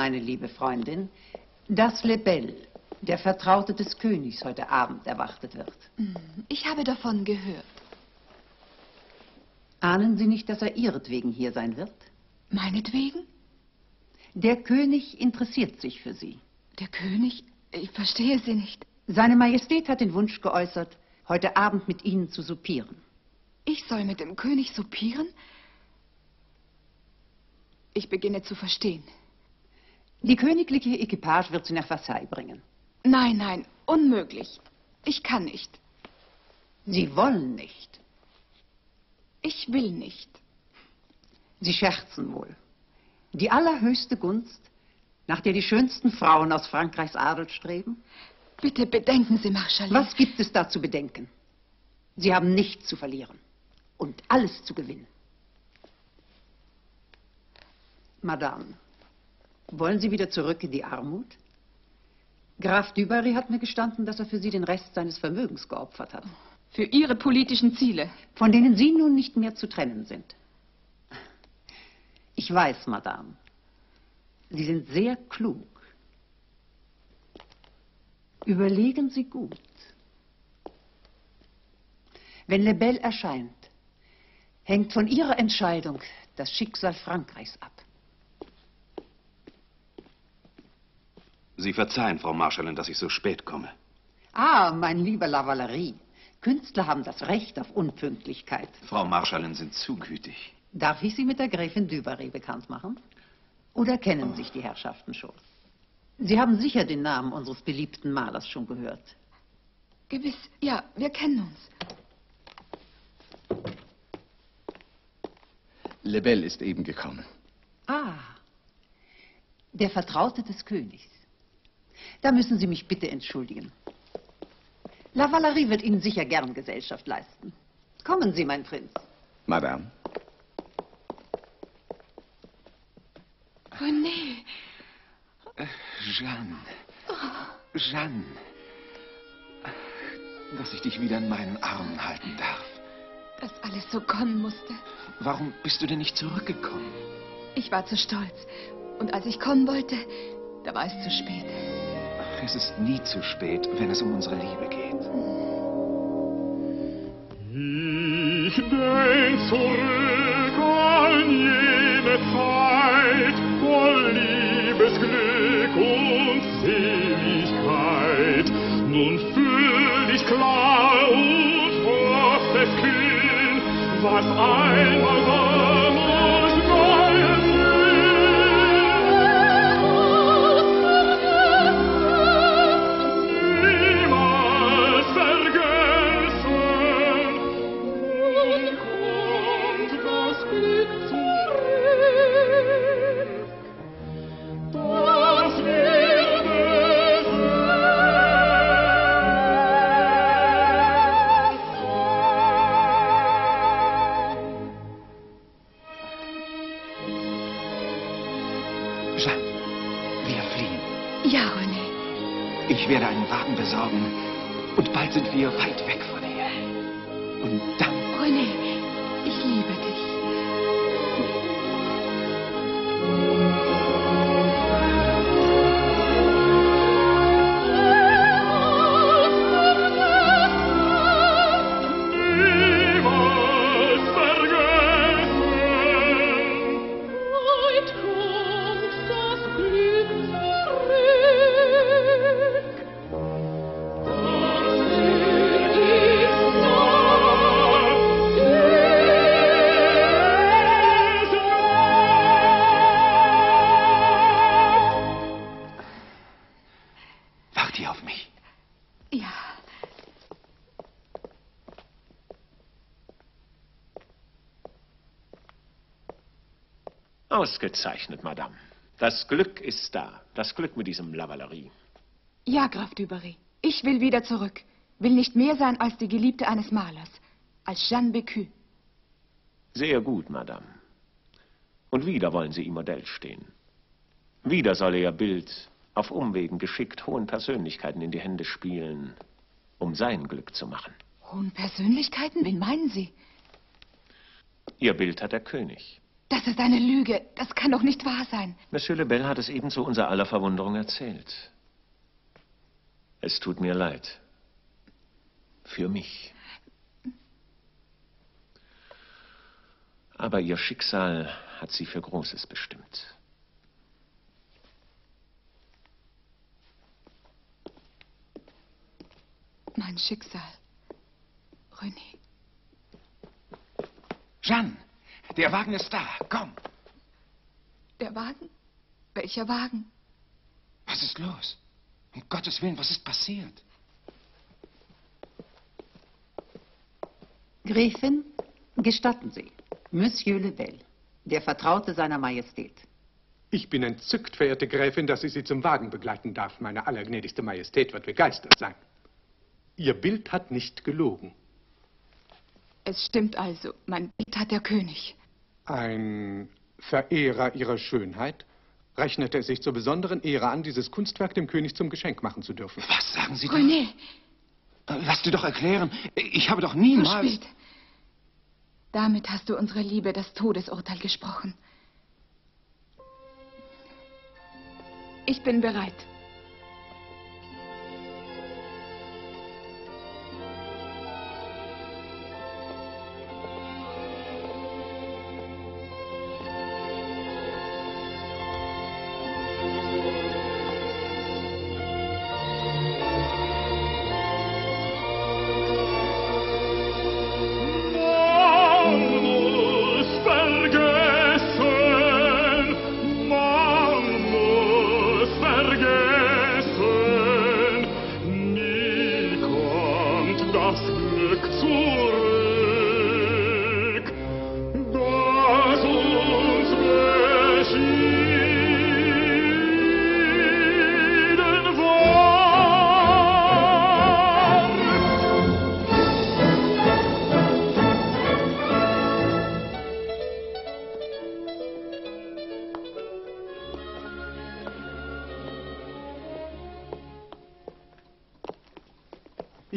Meine liebe Freundin, dass Lebel, der Vertraute des Königs, heute Abend erwartet wird. Ich habe davon gehört. Ahnen Sie nicht, dass er ihretwegen hier sein wird? Meinetwegen? Der König interessiert sich für Sie. Der König? Ich verstehe Sie nicht. Seine Majestät hat den Wunsch geäußert, heute Abend mit Ihnen zu soupieren. Ich soll mit dem König soupieren? Ich beginne zu verstehen. Die königliche Equipage wird Sie nach Versailles bringen. Nein, nein, unmöglich. Ich kann nicht. Sie wollen nicht. Ich will nicht. Sie scherzen wohl. Die allerhöchste Gunst, nach der die schönsten Frauen aus Frankreichs Adel streben? bitte bedenken Sie, Marschall. Was gibt es da zu bedenken? Sie haben nichts zu verlieren und alles zu gewinnen. Madame, wollen Sie wieder zurück in die Armut? Graf Dubarry hat mir gestanden, dass er für Sie den Rest seines Vermögens geopfert hat. Für Ihre politischen Ziele. Von denen Sie nun nicht mehr zu trennen sind. Ich weiß, Madame, Sie sind sehr klug. Überlegen Sie gut. Wenn Lebel erscheint, hängt von Ihrer Entscheidung das Schicksal Frankreichs ab. Sie verzeihen, Frau Marschallin, dass ich so spät komme. Ah, mein lieber Lavalerie, Künstler haben das Recht auf Unpünktlichkeit. Frau Marschallin sind zu gütig. Darf ich Sie mit der Gräfin Dubarry bekannt machen? Oder kennen sich die Herrschaften schon? Sie haben sicher den Namen unseres beliebten Malers schon gehört. Gewiss, ja, wir kennen uns. Lebel ist eben gekommen. Ah, der Vertraute des Königs. Da müssen Sie mich bitte entschuldigen. La Valerie wird Ihnen sicher gern Gesellschaft leisten. Kommen Sie, mein Prinz. Madame. René. Äh, Jeanne. Jeanne. Dass ich dich wieder in meinen Armen halten darf. Dass alles so kommen musste. Warum bist du denn nicht zurückgekommen? Ich war zu stolz. Und als ich kommen wollte, da war es zu spät. Es ist nie zu spät, wenn es um unsere Liebe geht. Ich denk zurück an jene Zeit voll Liebesglück und Seligkeit. Nun fühl dich klar und frostet kühn, was einmal war Ausgezeichnet, Madame. Das Glück ist da. Das Glück mit diesem Lavalerie. Ja, Graf Dubarry. Ich will wieder zurück. Will nicht mehr sein als die Geliebte eines Malers. Als Jeanne Bécu. Sehr gut, Madame. Und wieder wollen Sie ihm Modell stehen. Wieder soll er Ihr Bild auf Umwegen geschickt hohen Persönlichkeiten in die Hände spielen, um sein Glück zu machen. Hohen Persönlichkeiten? Wen meinen Sie? Ihr Bild hat der König. Das ist eine Lüge. Das kann doch nicht wahr sein. Monsieur Lebel hat es eben zu unser aller Verwunderung erzählt. Es tut mir leid. Für mich. Aber ihr Schicksal hat sie für Großes bestimmt. Mein Schicksal. René. Jeanne, der Wagen ist da. Komm. Der Wagen? Welcher Wagen? Was ist los? Um Gottes Willen, was ist passiert? Gräfin, gestatten Sie. Monsieur Lebel, der Vertraute seiner Majestät. Ich bin entzückt, verehrte Gräfin, dass ich Sie zum Wagen begleiten darf. Meine allergnädigste Majestät wird begeistert sein. Ihr Bild hat nicht gelogen. Es stimmt also, mein Bild hat der König. Ein Verehrer Ihrer Schönheit rechnete es sich zur besonderen Ehre an, dieses Kunstwerk dem König zum Geschenk machen zu dürfen. Was sagen Sie da? René, Lass dir doch erklären. Ich habe doch zu niemals... spät. Damit hast du unserer Liebe das Todesurteil gesprochen. Ich bin bereit.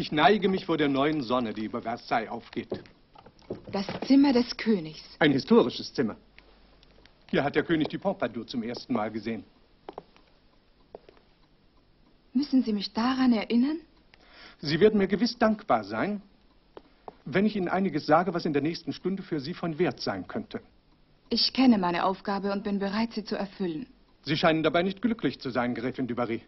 Ich neige mich vor der neuen Sonne, die über Versailles aufgeht. Das Zimmer des Königs. Ein historisches Zimmer. Hier hat der König die Pompadour zum ersten Mal gesehen. Müssen Sie mich daran erinnern? Sie werden mir gewiss dankbar sein, wenn ich Ihnen einiges sage, was in der nächsten Stunde für Sie von Wert sein könnte. Ich kenne meine Aufgabe und bin bereit, sie zu erfüllen. Sie scheinen dabei nicht glücklich zu sein, Gräfin Dubarry.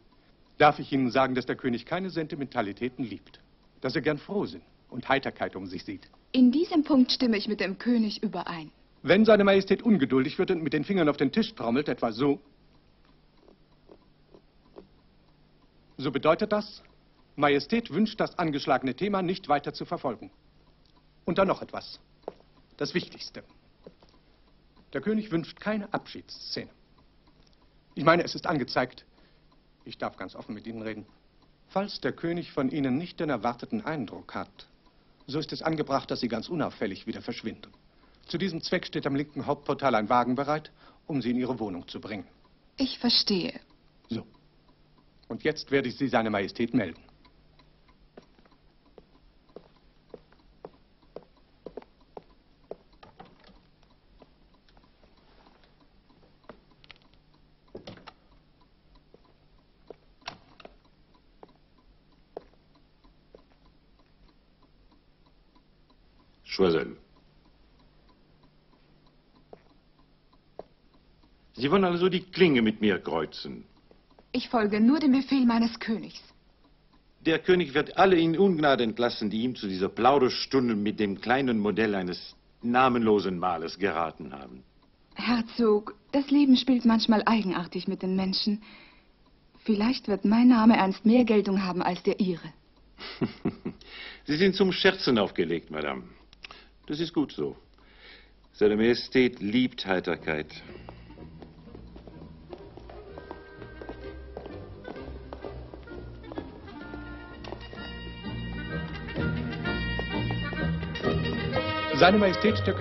Darf ich Ihnen sagen, dass der König keine Sentimentalitäten liebt? Dass er gern Frohsinn und Heiterkeit um sich sieht? In diesem Punkt stimme ich mit dem König überein. Wenn seine Majestät ungeduldig wird und mit den Fingern auf den Tisch trommelt, etwa so, so bedeutet das, Majestät wünscht das angeschlagene Thema nicht weiter zu verfolgen. Und dann noch etwas. Das Wichtigste. Der König wünscht keine Abschiedsszene. Ich meine, es ist angezeigt, ich darf ganz offen mit Ihnen reden, falls der König von Ihnen nicht den erwarteten Eindruck hat, so ist es angebracht, dass Sie ganz unauffällig wieder verschwinden. Zu diesem Zweck steht am linken Hauptportal ein Wagen bereit, um Sie in Ihre Wohnung zu bringen. Ich verstehe. So. Und jetzt werde ich Sie seine Majestät melden. Choiseul. Sie wollen also die Klinge mit mir kreuzen. Ich folge nur dem Befehl meines Königs. Der König wird alle in Ungnade entlassen, die ihm zu dieser Plauderstunde mit dem kleinen Modell eines namenlosen Malers geraten haben. Herzog, das Leben spielt manchmal eigenartig mit den Menschen. Vielleicht wird mein Name einst mehr Geltung haben als der Ihre. [laughs] Sie sind zum Scherzen aufgelegt, Madame. Das ist gut so. Seine Majestät liebt Heiterkeit. Seine Majestät der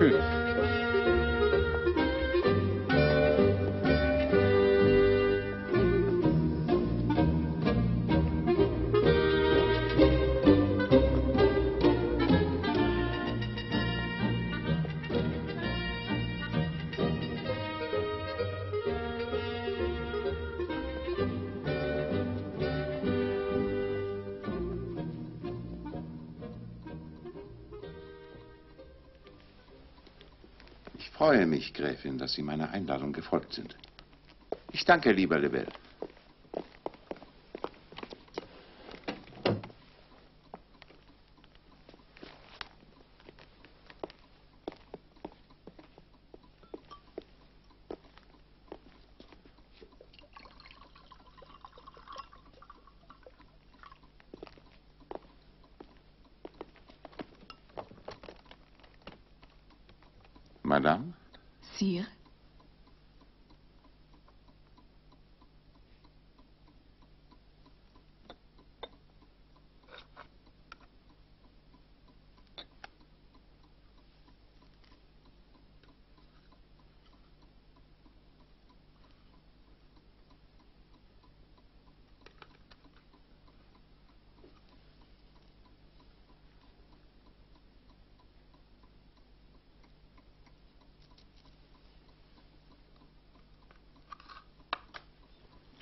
mich, Gräfin, dass Sie meiner Einladung gefolgt sind. Ich danke, lieber Lebel. Madame, Sire,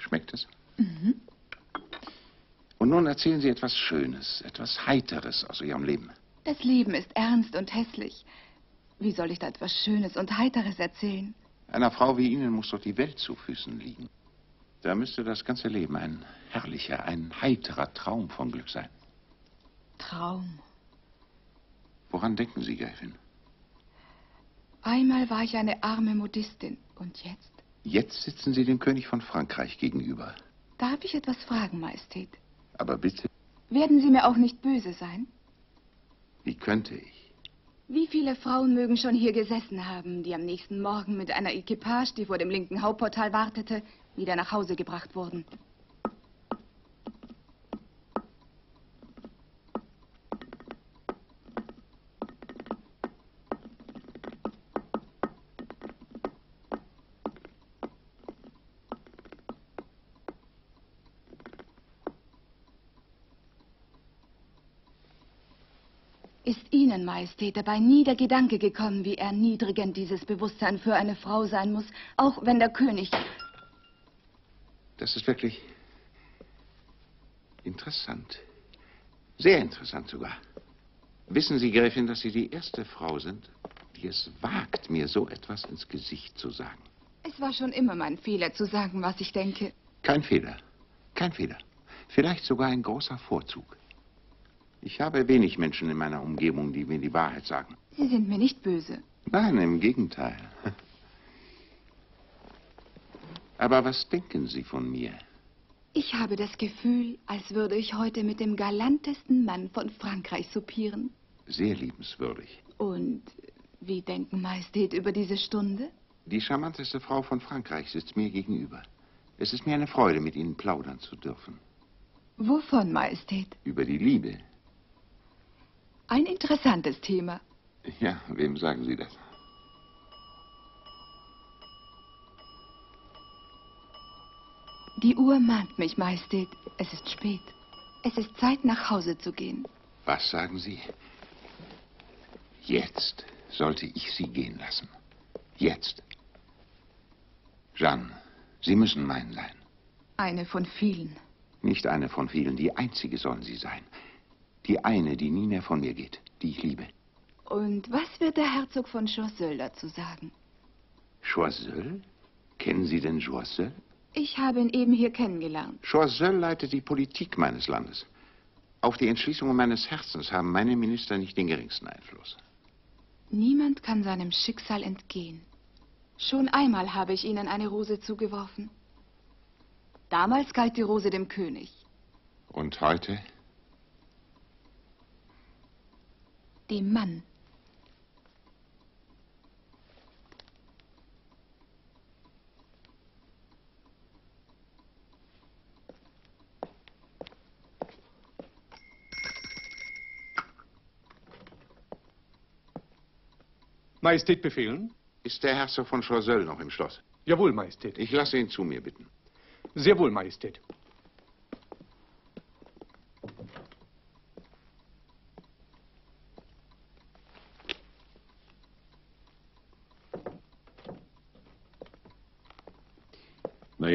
Schmeckt es? Mhm. Und nun erzählen Sie etwas Schönes, etwas Heiteres aus Ihrem Leben. Das Leben ist ernst und hässlich. Wie soll ich da etwas Schönes und Heiteres erzählen? Einer Frau wie Ihnen muss doch die Welt zu Füßen liegen. Da müsste das ganze Leben ein herrlicher, ein heiterer Traum von Glück sein. Traum. Woran denken Sie, Gräfin? Einmal war ich eine arme Modistin. Und jetzt? Jetzt sitzen Sie dem König von Frankreich gegenüber. Darf ich etwas fragen, Majestät? Aber bitte, Werden Sie mir auch nicht böse sein? wie könnte ich? Wie viele Frauen mögen schon hier gesessen haben, die am nächsten Morgen mit einer Equipage, die vor dem linken Hauptportal wartete, wieder nach Hause gebracht wurden? Ist Ihnen, Majestät, dabei nie der Gedanke gekommen, wie erniedrigend dieses Bewusstsein für eine Frau sein muss, auch wenn der König... Das ist wirklich interessant. Sehr interessant sogar. Wissen Sie, Gräfin, dass Sie die erste Frau sind, die es wagt, mir so etwas ins Gesicht zu sagen? Es war schon immer mein Fehler, zu sagen, was ich denke. Kein Fehler. Kein Fehler. Vielleicht sogar ein großer Vorzug. Ich habe wenig Menschen in meiner Umgebung, die mir die Wahrheit sagen. Sie sind mir nicht böse. Nein, im Gegenteil. Aber was denken Sie von mir? Ich habe das Gefühl, als würde ich heute mit dem galantesten Mann von Frankreich soupieren. Sehr liebenswürdig. Und wie denken Majestät über diese Stunde? Die charmanteste Frau von Frankreich sitzt mir gegenüber. Es ist mir eine Freude, mit Ihnen plaudern zu dürfen. Wovon, Majestät? Über die Liebe. Ein interessantes Thema. Ja, wem sagen Sie das? Die Uhr mahnt mich, Majestät. Es ist spät. Es ist Zeit, nach Hause zu gehen. Was sagen Sie? Jetzt sollte ich Sie gehen lassen. Jetzt. Jeanne, Sie müssen mein sein. Eine von vielen. Nicht eine von vielen, die einzige sollen Sie sein. Die eine, die nie mehr von mir geht, die ich liebe. Und was wird der Herzog von Choiseul dazu sagen? Choiseul? Kennen Sie denn Choiseul? Ich habe ihn eben hier kennengelernt. Choiseul leitet die Politik meines Landes. Auf die Entschließungen meines Herzens haben meine Minister nicht den geringsten Einfluss. Niemand kann seinem Schicksal entgehen. Schon einmal habe ich ihnen eine Rose zugeworfen. Damals galt die Rose dem König. Und heute? Dem Mann. Majestät befehlen? Ist der Herzog von Choiseul noch im Schloss? Jawohl, Majestät. Ich lasse ihn zu mir bitten. Sehr wohl, Majestät.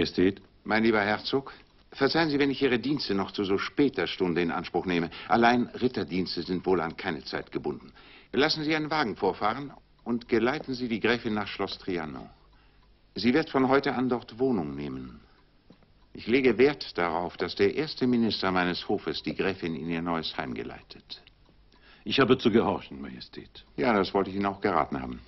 Majestät? Mein lieber Herzog, verzeihen Sie, wenn ich Ihre Dienste noch zu so später Stunde in Anspruch nehme. Allein Ritterdienste sind wohl an keine Zeit gebunden. Lassen Sie einen Wagen vorfahren und geleiten Sie die Gräfin nach Schloss Trianon. Sie wird von heute an dort Wohnung nehmen. Ich lege Wert darauf, dass der erste Minister meines Hofes die Gräfin in ihr neues Heim geleitet. Ich habe zu gehorchen, Majestät. Ja, das wollte ich Ihnen auch geraten haben.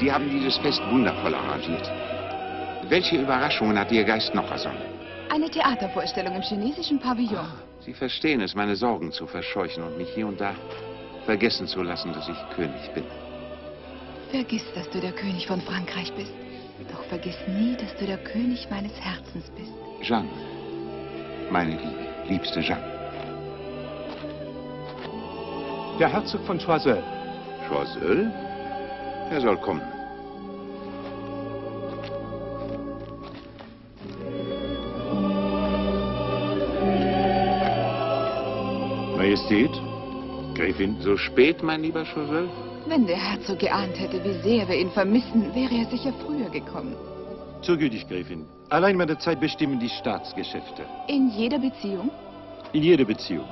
Sie haben dieses Fest wundervoll arrangiert. Welche Überraschungen hat Ihr Geist noch ersonnen? Eine Theatervorstellung im chinesischen Pavillon. Sie verstehen es, meine Sorgen zu verscheuchen und mich hier und da vergessen zu lassen, dass ich König bin. Vergiss, dass du der König von Frankreich bist. Doch vergiss nie, dass du der König meines Herzens bist. Jeanne, meine Liebe, liebste Jeanne. Der Herzog von Choiseul. Choiseul? Er soll kommen. Majestät, Gräfin. So spät, mein lieber Choiseul? Wenn der Herzog geahnt hätte, wie sehr wir ihn vermissen, wäre er sicher früher gekommen. Zur gütig, Gräfin. Allein meine Zeit bestimmen die Staatsgeschäfte. In jeder Beziehung? In jeder Beziehung,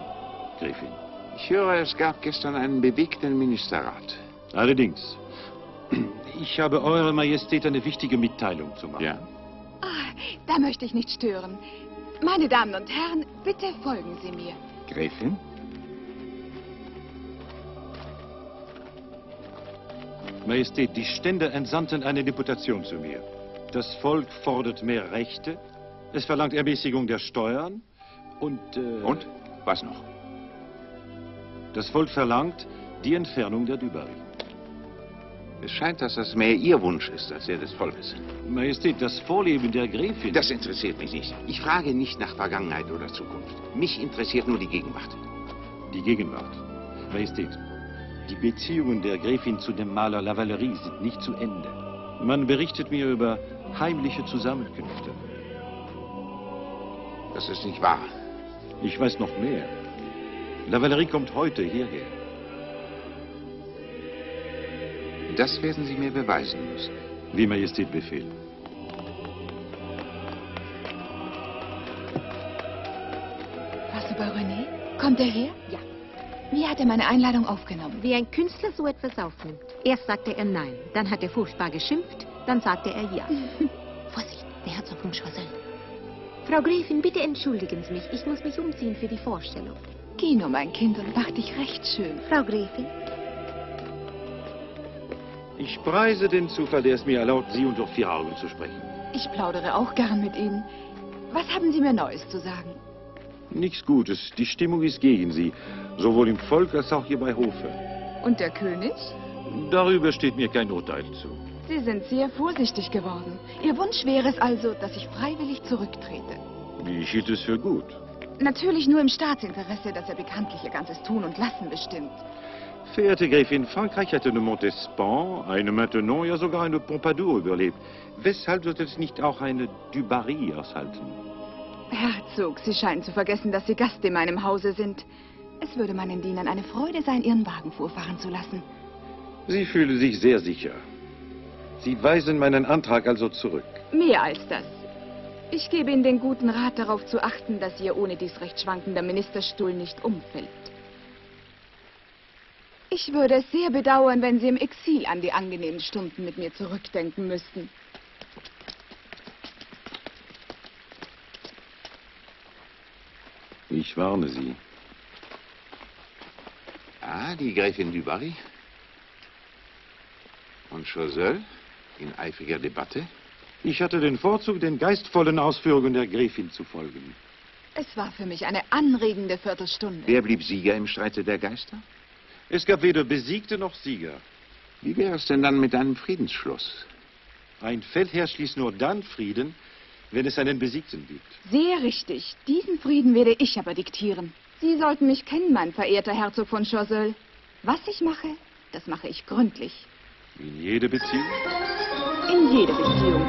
Gräfin. Ich höre, es gab gestern einen bewegten Ministerrat. Allerdings. Ich habe Eurer Majestät eine wichtige Mitteilung zu machen. Ja? Ah, da möchte ich nicht stören. Meine Damen und Herren, bitte folgen Sie mir. Gräfin? Majestät, die Stände entsandten eine Deputation zu mir. Das Volk fordert mehr Rechte, es verlangt Ermäßigung der Steuern und... Äh, und? Was noch? Das Volk verlangt die Entfernung der Dubarry. Es scheint, dass das mehr Ihr Wunsch ist, als der des Volkes. Majestät, das Vorleben der Gräfin... Das interessiert mich nicht. Ich frage nicht nach Vergangenheit oder Zukunft. Mich interessiert nur die Gegenwart. Die Gegenwart. Majestät, die Beziehungen der Gräfin zu dem Maler Lavalerie sind nicht zu Ende. Man berichtet mir über heimliche Zusammenkünfte. Das ist nicht wahr. Ich weiß noch mehr. Lavalerie kommt heute hierher. Das werden Sie mir beweisen müssen. Wie Majestät befehlen. Warst du bei René? Kommt er her? Ja. Wie hat er meine Einladung aufgenommen? Wie ein Künstler so etwas aufnimmt. Erst sagte er nein, dann hat er furchtbar geschimpft, dann sagte er ja. [laughs] Vorsicht, der Herzog von Choiseul. Frau Gräfin, bitte entschuldigen Sie mich. Ich muss mich umziehen für die Vorstellung. Geh nur, mein Kind, und mach dich recht schön. Frau Gräfin, Ich preise den Zufall, der es mir erlaubt, Sie unter vier Augen zu sprechen. Ich plaudere auch gern mit Ihnen. Was haben Sie mir Neues zu sagen? Nichts Gutes. Die Stimmung ist gegen Sie. Sowohl im Volk als auch hier bei Hofe. Und der König? Darüber steht mir kein Urteil zu. Sie sind sehr vorsichtig geworden. Ihr Wunsch wäre es also, dass ich freiwillig zurücktrete. Ich hielt es für gut. Natürlich nur im Staatsinteresse, dass er bekanntlich ihr ganzes Tun und Lassen bestimmt. Verehrte Gräfin, Frankreich hat eine Montespan, eine Maintenon, ja sogar eine Pompadour überlebt. Weshalb sollte es nicht auch eine Dubarry aushalten? Herzog, Sie scheinen zu vergessen, dass Sie Gast in meinem Hause sind. Es würde meinen Dienern eine Freude sein, Ihren Wagen vorfahren zu lassen. Sie fühlen sich sehr sicher. Sie weisen meinen Antrag also zurück. Mehr als das. Ich gebe Ihnen den guten Rat, darauf zu achten, dass Ihr ohne dies recht schwankender Ministerstuhl nicht umfällt. Ich würde es sehr bedauern, wenn Sie im Exil an die angenehmen Stunden mit mir zurückdenken müssten. Ich warne Sie. Ah, die Gräfin Dubarry. Und Choiseul in eifriger Debatte. Ich hatte den Vorzug, den geistvollen Ausführungen der Gräfin zu folgen. Es war für mich eine anregende Viertelstunde. Wer blieb Sieger im Streite der Geister? Es gab weder Besiegte noch Sieger. Wie wäre es denn dann mit einem Friedensschluss? Ein Feldherr schließt nur dann Frieden, wenn es einen Besiegten gibt. Sehr richtig. Diesen Frieden werde ich aber diktieren. Sie sollten mich kennen, mein verehrter Herzog von Choiseul. Was ich mache, das mache ich gründlich. In jede Beziehung? In jede Beziehung.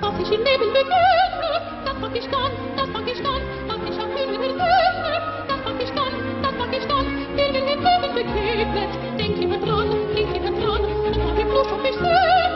Was ich im Leben begegne, das mach ich dann, das mach ich dann, begegnet, denk immer dran, denk immer dran, und mach im Blut auf mich segnet.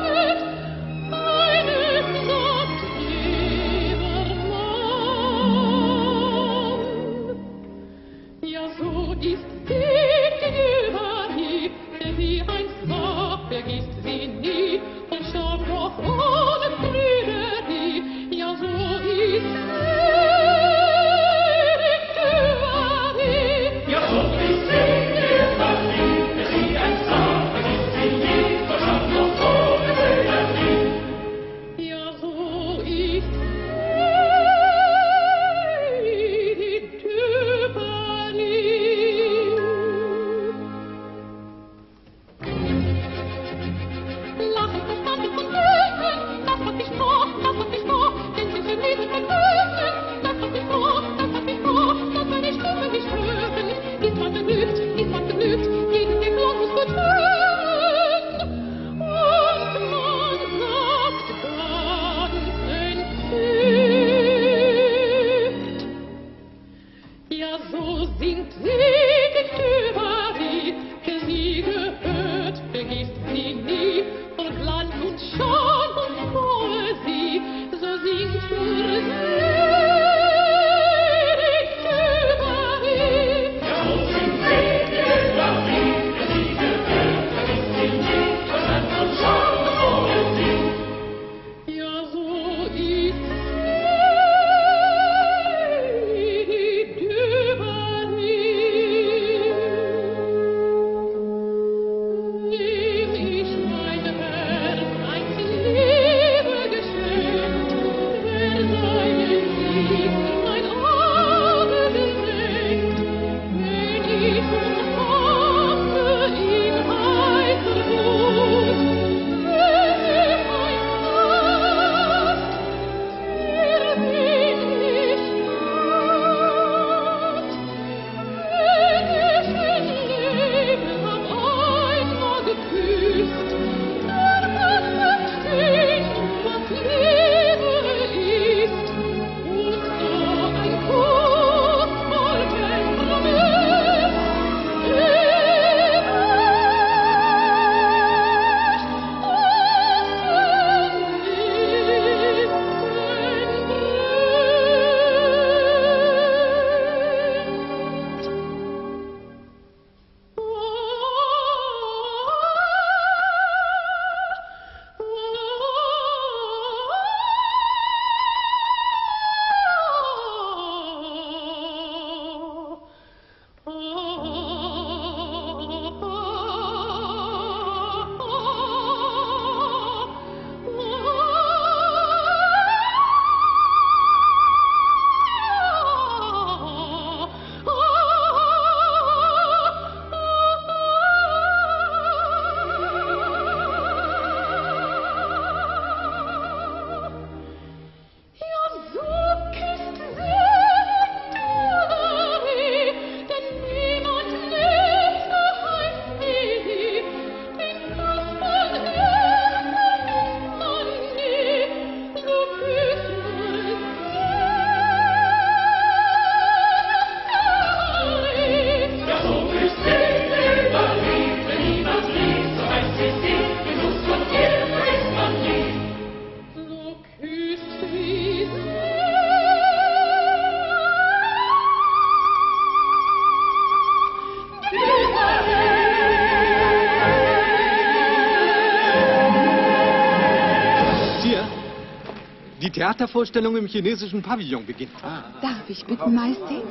Theatervorstellung im chinesischen Pavillon beginnt. Darf ich bitten, Majestät?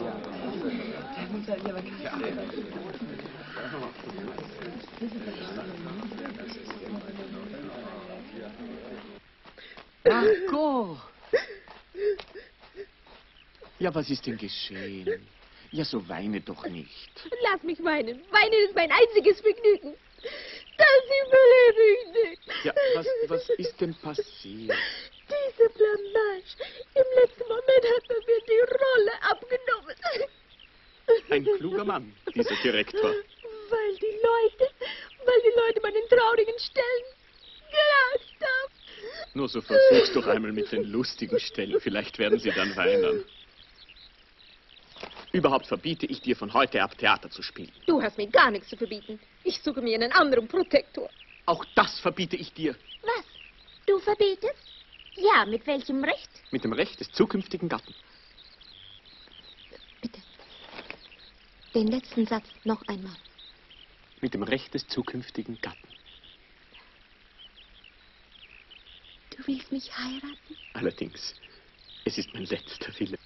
Margot! Ja, was ist denn geschehen? Ja, so weine doch nicht. Lass mich weinen. Weinen ist mein einziges Vergnügen. Das überlebe ich nicht. Ja, was, was ist denn passiert? Diese Blamage. Im letzten Moment hat man mir die Rolle abgenommen. Ein kluger Mann, dieser Direktor. Weil die Leute, weil die Leute meinen traurigen Stellen gelacht haben. Nur so versuch's doch einmal mit den lustigen Stellen. Vielleicht werden sie dann weinen. Überhaupt verbiete ich dir von heute ab Theater zu spielen. Du hast mir gar nichts zu verbieten. Ich suche mir einen anderen Protektor. Auch das verbiete ich dir. Was? Du verbietest? Ja, mit welchem Recht? Mit dem Recht des zukünftigen Gatten. Den letzten Satz noch einmal. Mit dem Recht des zukünftigen Gatten. Du willst mich heiraten? Allerdings, es ist mein letzter Wille.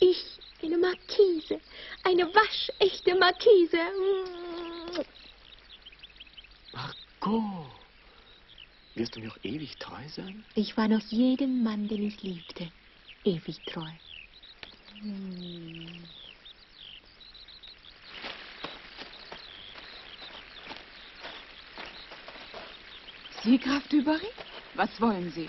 Ich, eine Markise. Eine waschechte Markise. Margot, wirst du mir auch ewig treu sein? Ich war noch jedem Mann, den ich liebte, ewig treu. Sie, Graf Düberi? Was wollen Sie?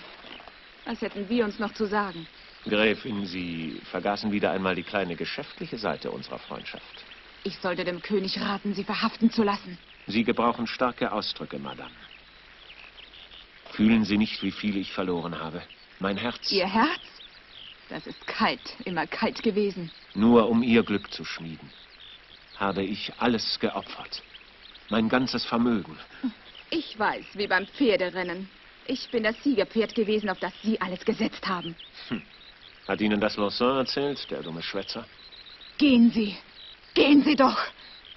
Was hätten wir uns noch zu sagen? Gräfin, Sie vergaßen wieder einmal die kleine geschäftliche Seite unserer Freundschaft. Ich sollte dem König raten, Sie verhaften zu lassen. Sie gebrauchen starke Ausdrücke, Madame. Fühlen Sie nicht, wie viel ich verloren habe? Mein Herz. Ihr Herz? Das ist kalt, immer kalt gewesen. Nur um ihr Glück zu schmieden, habe ich alles geopfert. Mein ganzes Vermögen. Ich weiß, wie beim Pferderennen. Ich bin das Siegerpferd gewesen, auf das Sie alles gesetzt haben. Hat Ihnen das Lausanne erzählt, der dumme Schwätzer? Gehen Sie. Gehen Sie doch.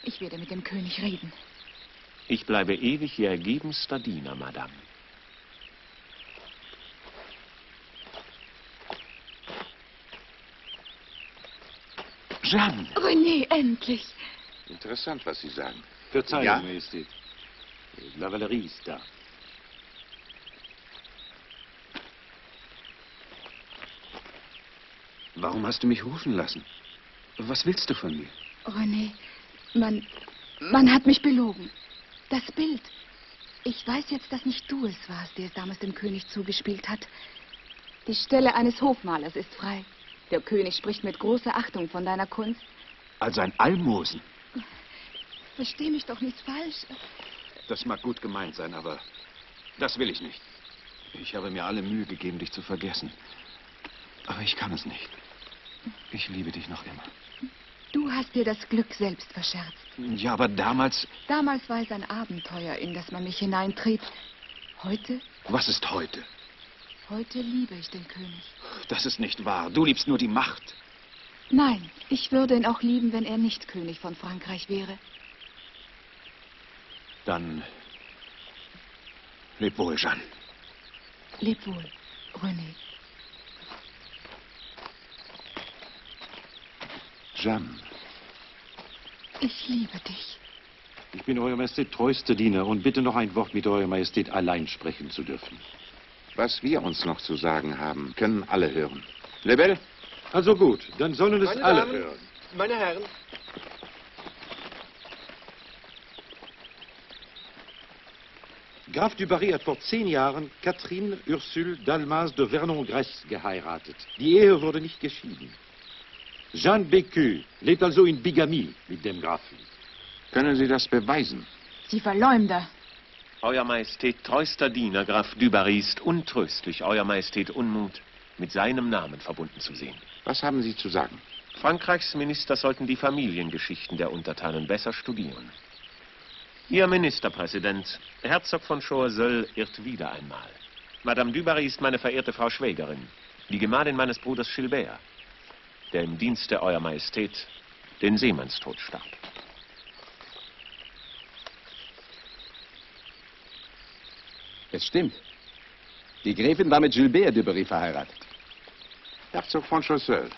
Ich werde mit dem König reden. Ich bleibe ewig Ihr ergebenster Diener, Madame. Jeanne! René, endlich. Interessant, was Sie sagen. Verzeihung, Ja? Majestät. La Valerie ist da. Warum hast du mich rufen lassen? Was willst du von mir? René, man, man hat mich belogen. Das Bild. Ich weiß jetzt, dass nicht du es warst, der es damals dem König zugespielt hat. Die Stelle eines Hofmalers ist frei. Der König spricht mit großer Achtung von deiner Kunst. Also ein Almosen. Versteh mich doch nicht falsch. Das mag gut gemeint sein, aber das will ich nicht. Ich habe mir alle Mühe gegeben, dich zu vergessen. Aber ich kann es nicht. Ich liebe dich noch immer. Du hast dir das Glück selbst verscherzt. Ja, aber damals... Damals war es ein Abenteuer, in das man mich hineintrieb. Heute, Was ist heute? Heute liebe ich den König. Das ist nicht wahr. Du liebst nur die Macht. Nein, ich würde ihn auch lieben, wenn er nicht König von Frankreich wäre. Dann leb wohl, Jeanne. Leb wohl, René. Jeanne, Ich liebe dich. Ich bin Euer Majestät treuster Diener und bitte noch ein Wort mit Eurer Majestät allein sprechen zu dürfen. Was wir uns noch zu sagen haben, können alle hören. Lebel? Also gut, dann sollen es Meine alle Damen, hören. Meine Herren, Graf du Barry hat vor zehn Jahren Catherine Ursule Dalmas de Vernon-Grèce geheiratet. Die Ehe wurde nicht geschieden. Jeanne Bécu lebt also in Bigamie mit dem Grafen. Können Sie das beweisen? Sie Verleumder. Euer Majestät treuster Diener, Graf Dubarry, ist untröstlich, Euer Majestät Unmut mit seinem Namen verbunden zu sehen. Was haben Sie zu sagen? Frankreichs Minister sollten die Familiengeschichten der Untertanen besser studieren. Ihr Ministerpräsident, Herzog von Choiseul, irrt wieder einmal. Madame Dubarry ist meine verehrte Frau Schwägerin, die Gemahlin meines Bruders Gilbert, der im Dienste Eurer Majestät den Seemannstod starb. Es stimmt. Die Gräfin war mit Gilbert de Berry verheiratet. Herzog von Choiseul,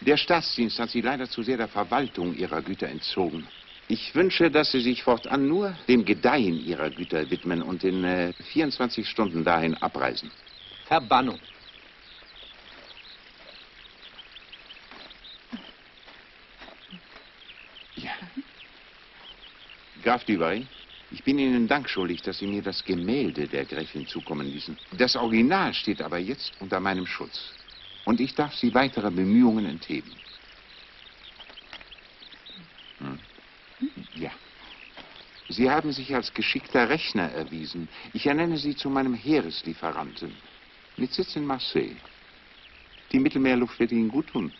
der Staatsdienst hat Sie leider zu sehr der Verwaltung Ihrer Güter entzogen. Ich wünsche, dass Sie sich fortan nur dem Gedeihen Ihrer Güter widmen und in äh, 24 Stunden dahin abreisen. Verbannung. Graf Dubarry, ich bin Ihnen Dank schuldig, dass Sie mir das Gemälde der Gräfin zukommen ließen. Das Original steht aber jetzt unter meinem Schutz. Und ich darf Sie weiterer Bemühungen entheben. Hm. Ja. Sie haben sich als geschickter Rechner erwiesen. Ich ernenne Sie zu meinem Heereslieferanten. Mit Sitz in Marseille. Die Mittelmeerluft wird Ihnen gut tun.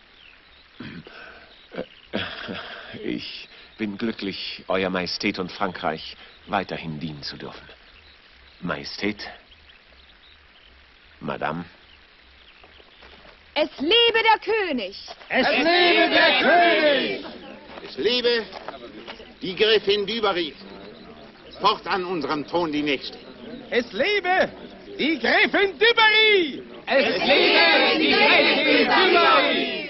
Ich bin glücklich, Euer Majestät und Frankreich weiterhin dienen zu dürfen. Majestät, Madame, Es lebe der König! Es lebe der König! Es lebe die Gräfin Dubarry. Fortan unserem Thron die Nächste. Es lebe die Gräfin Dubarry! Es lebe die Gräfin Dubarry!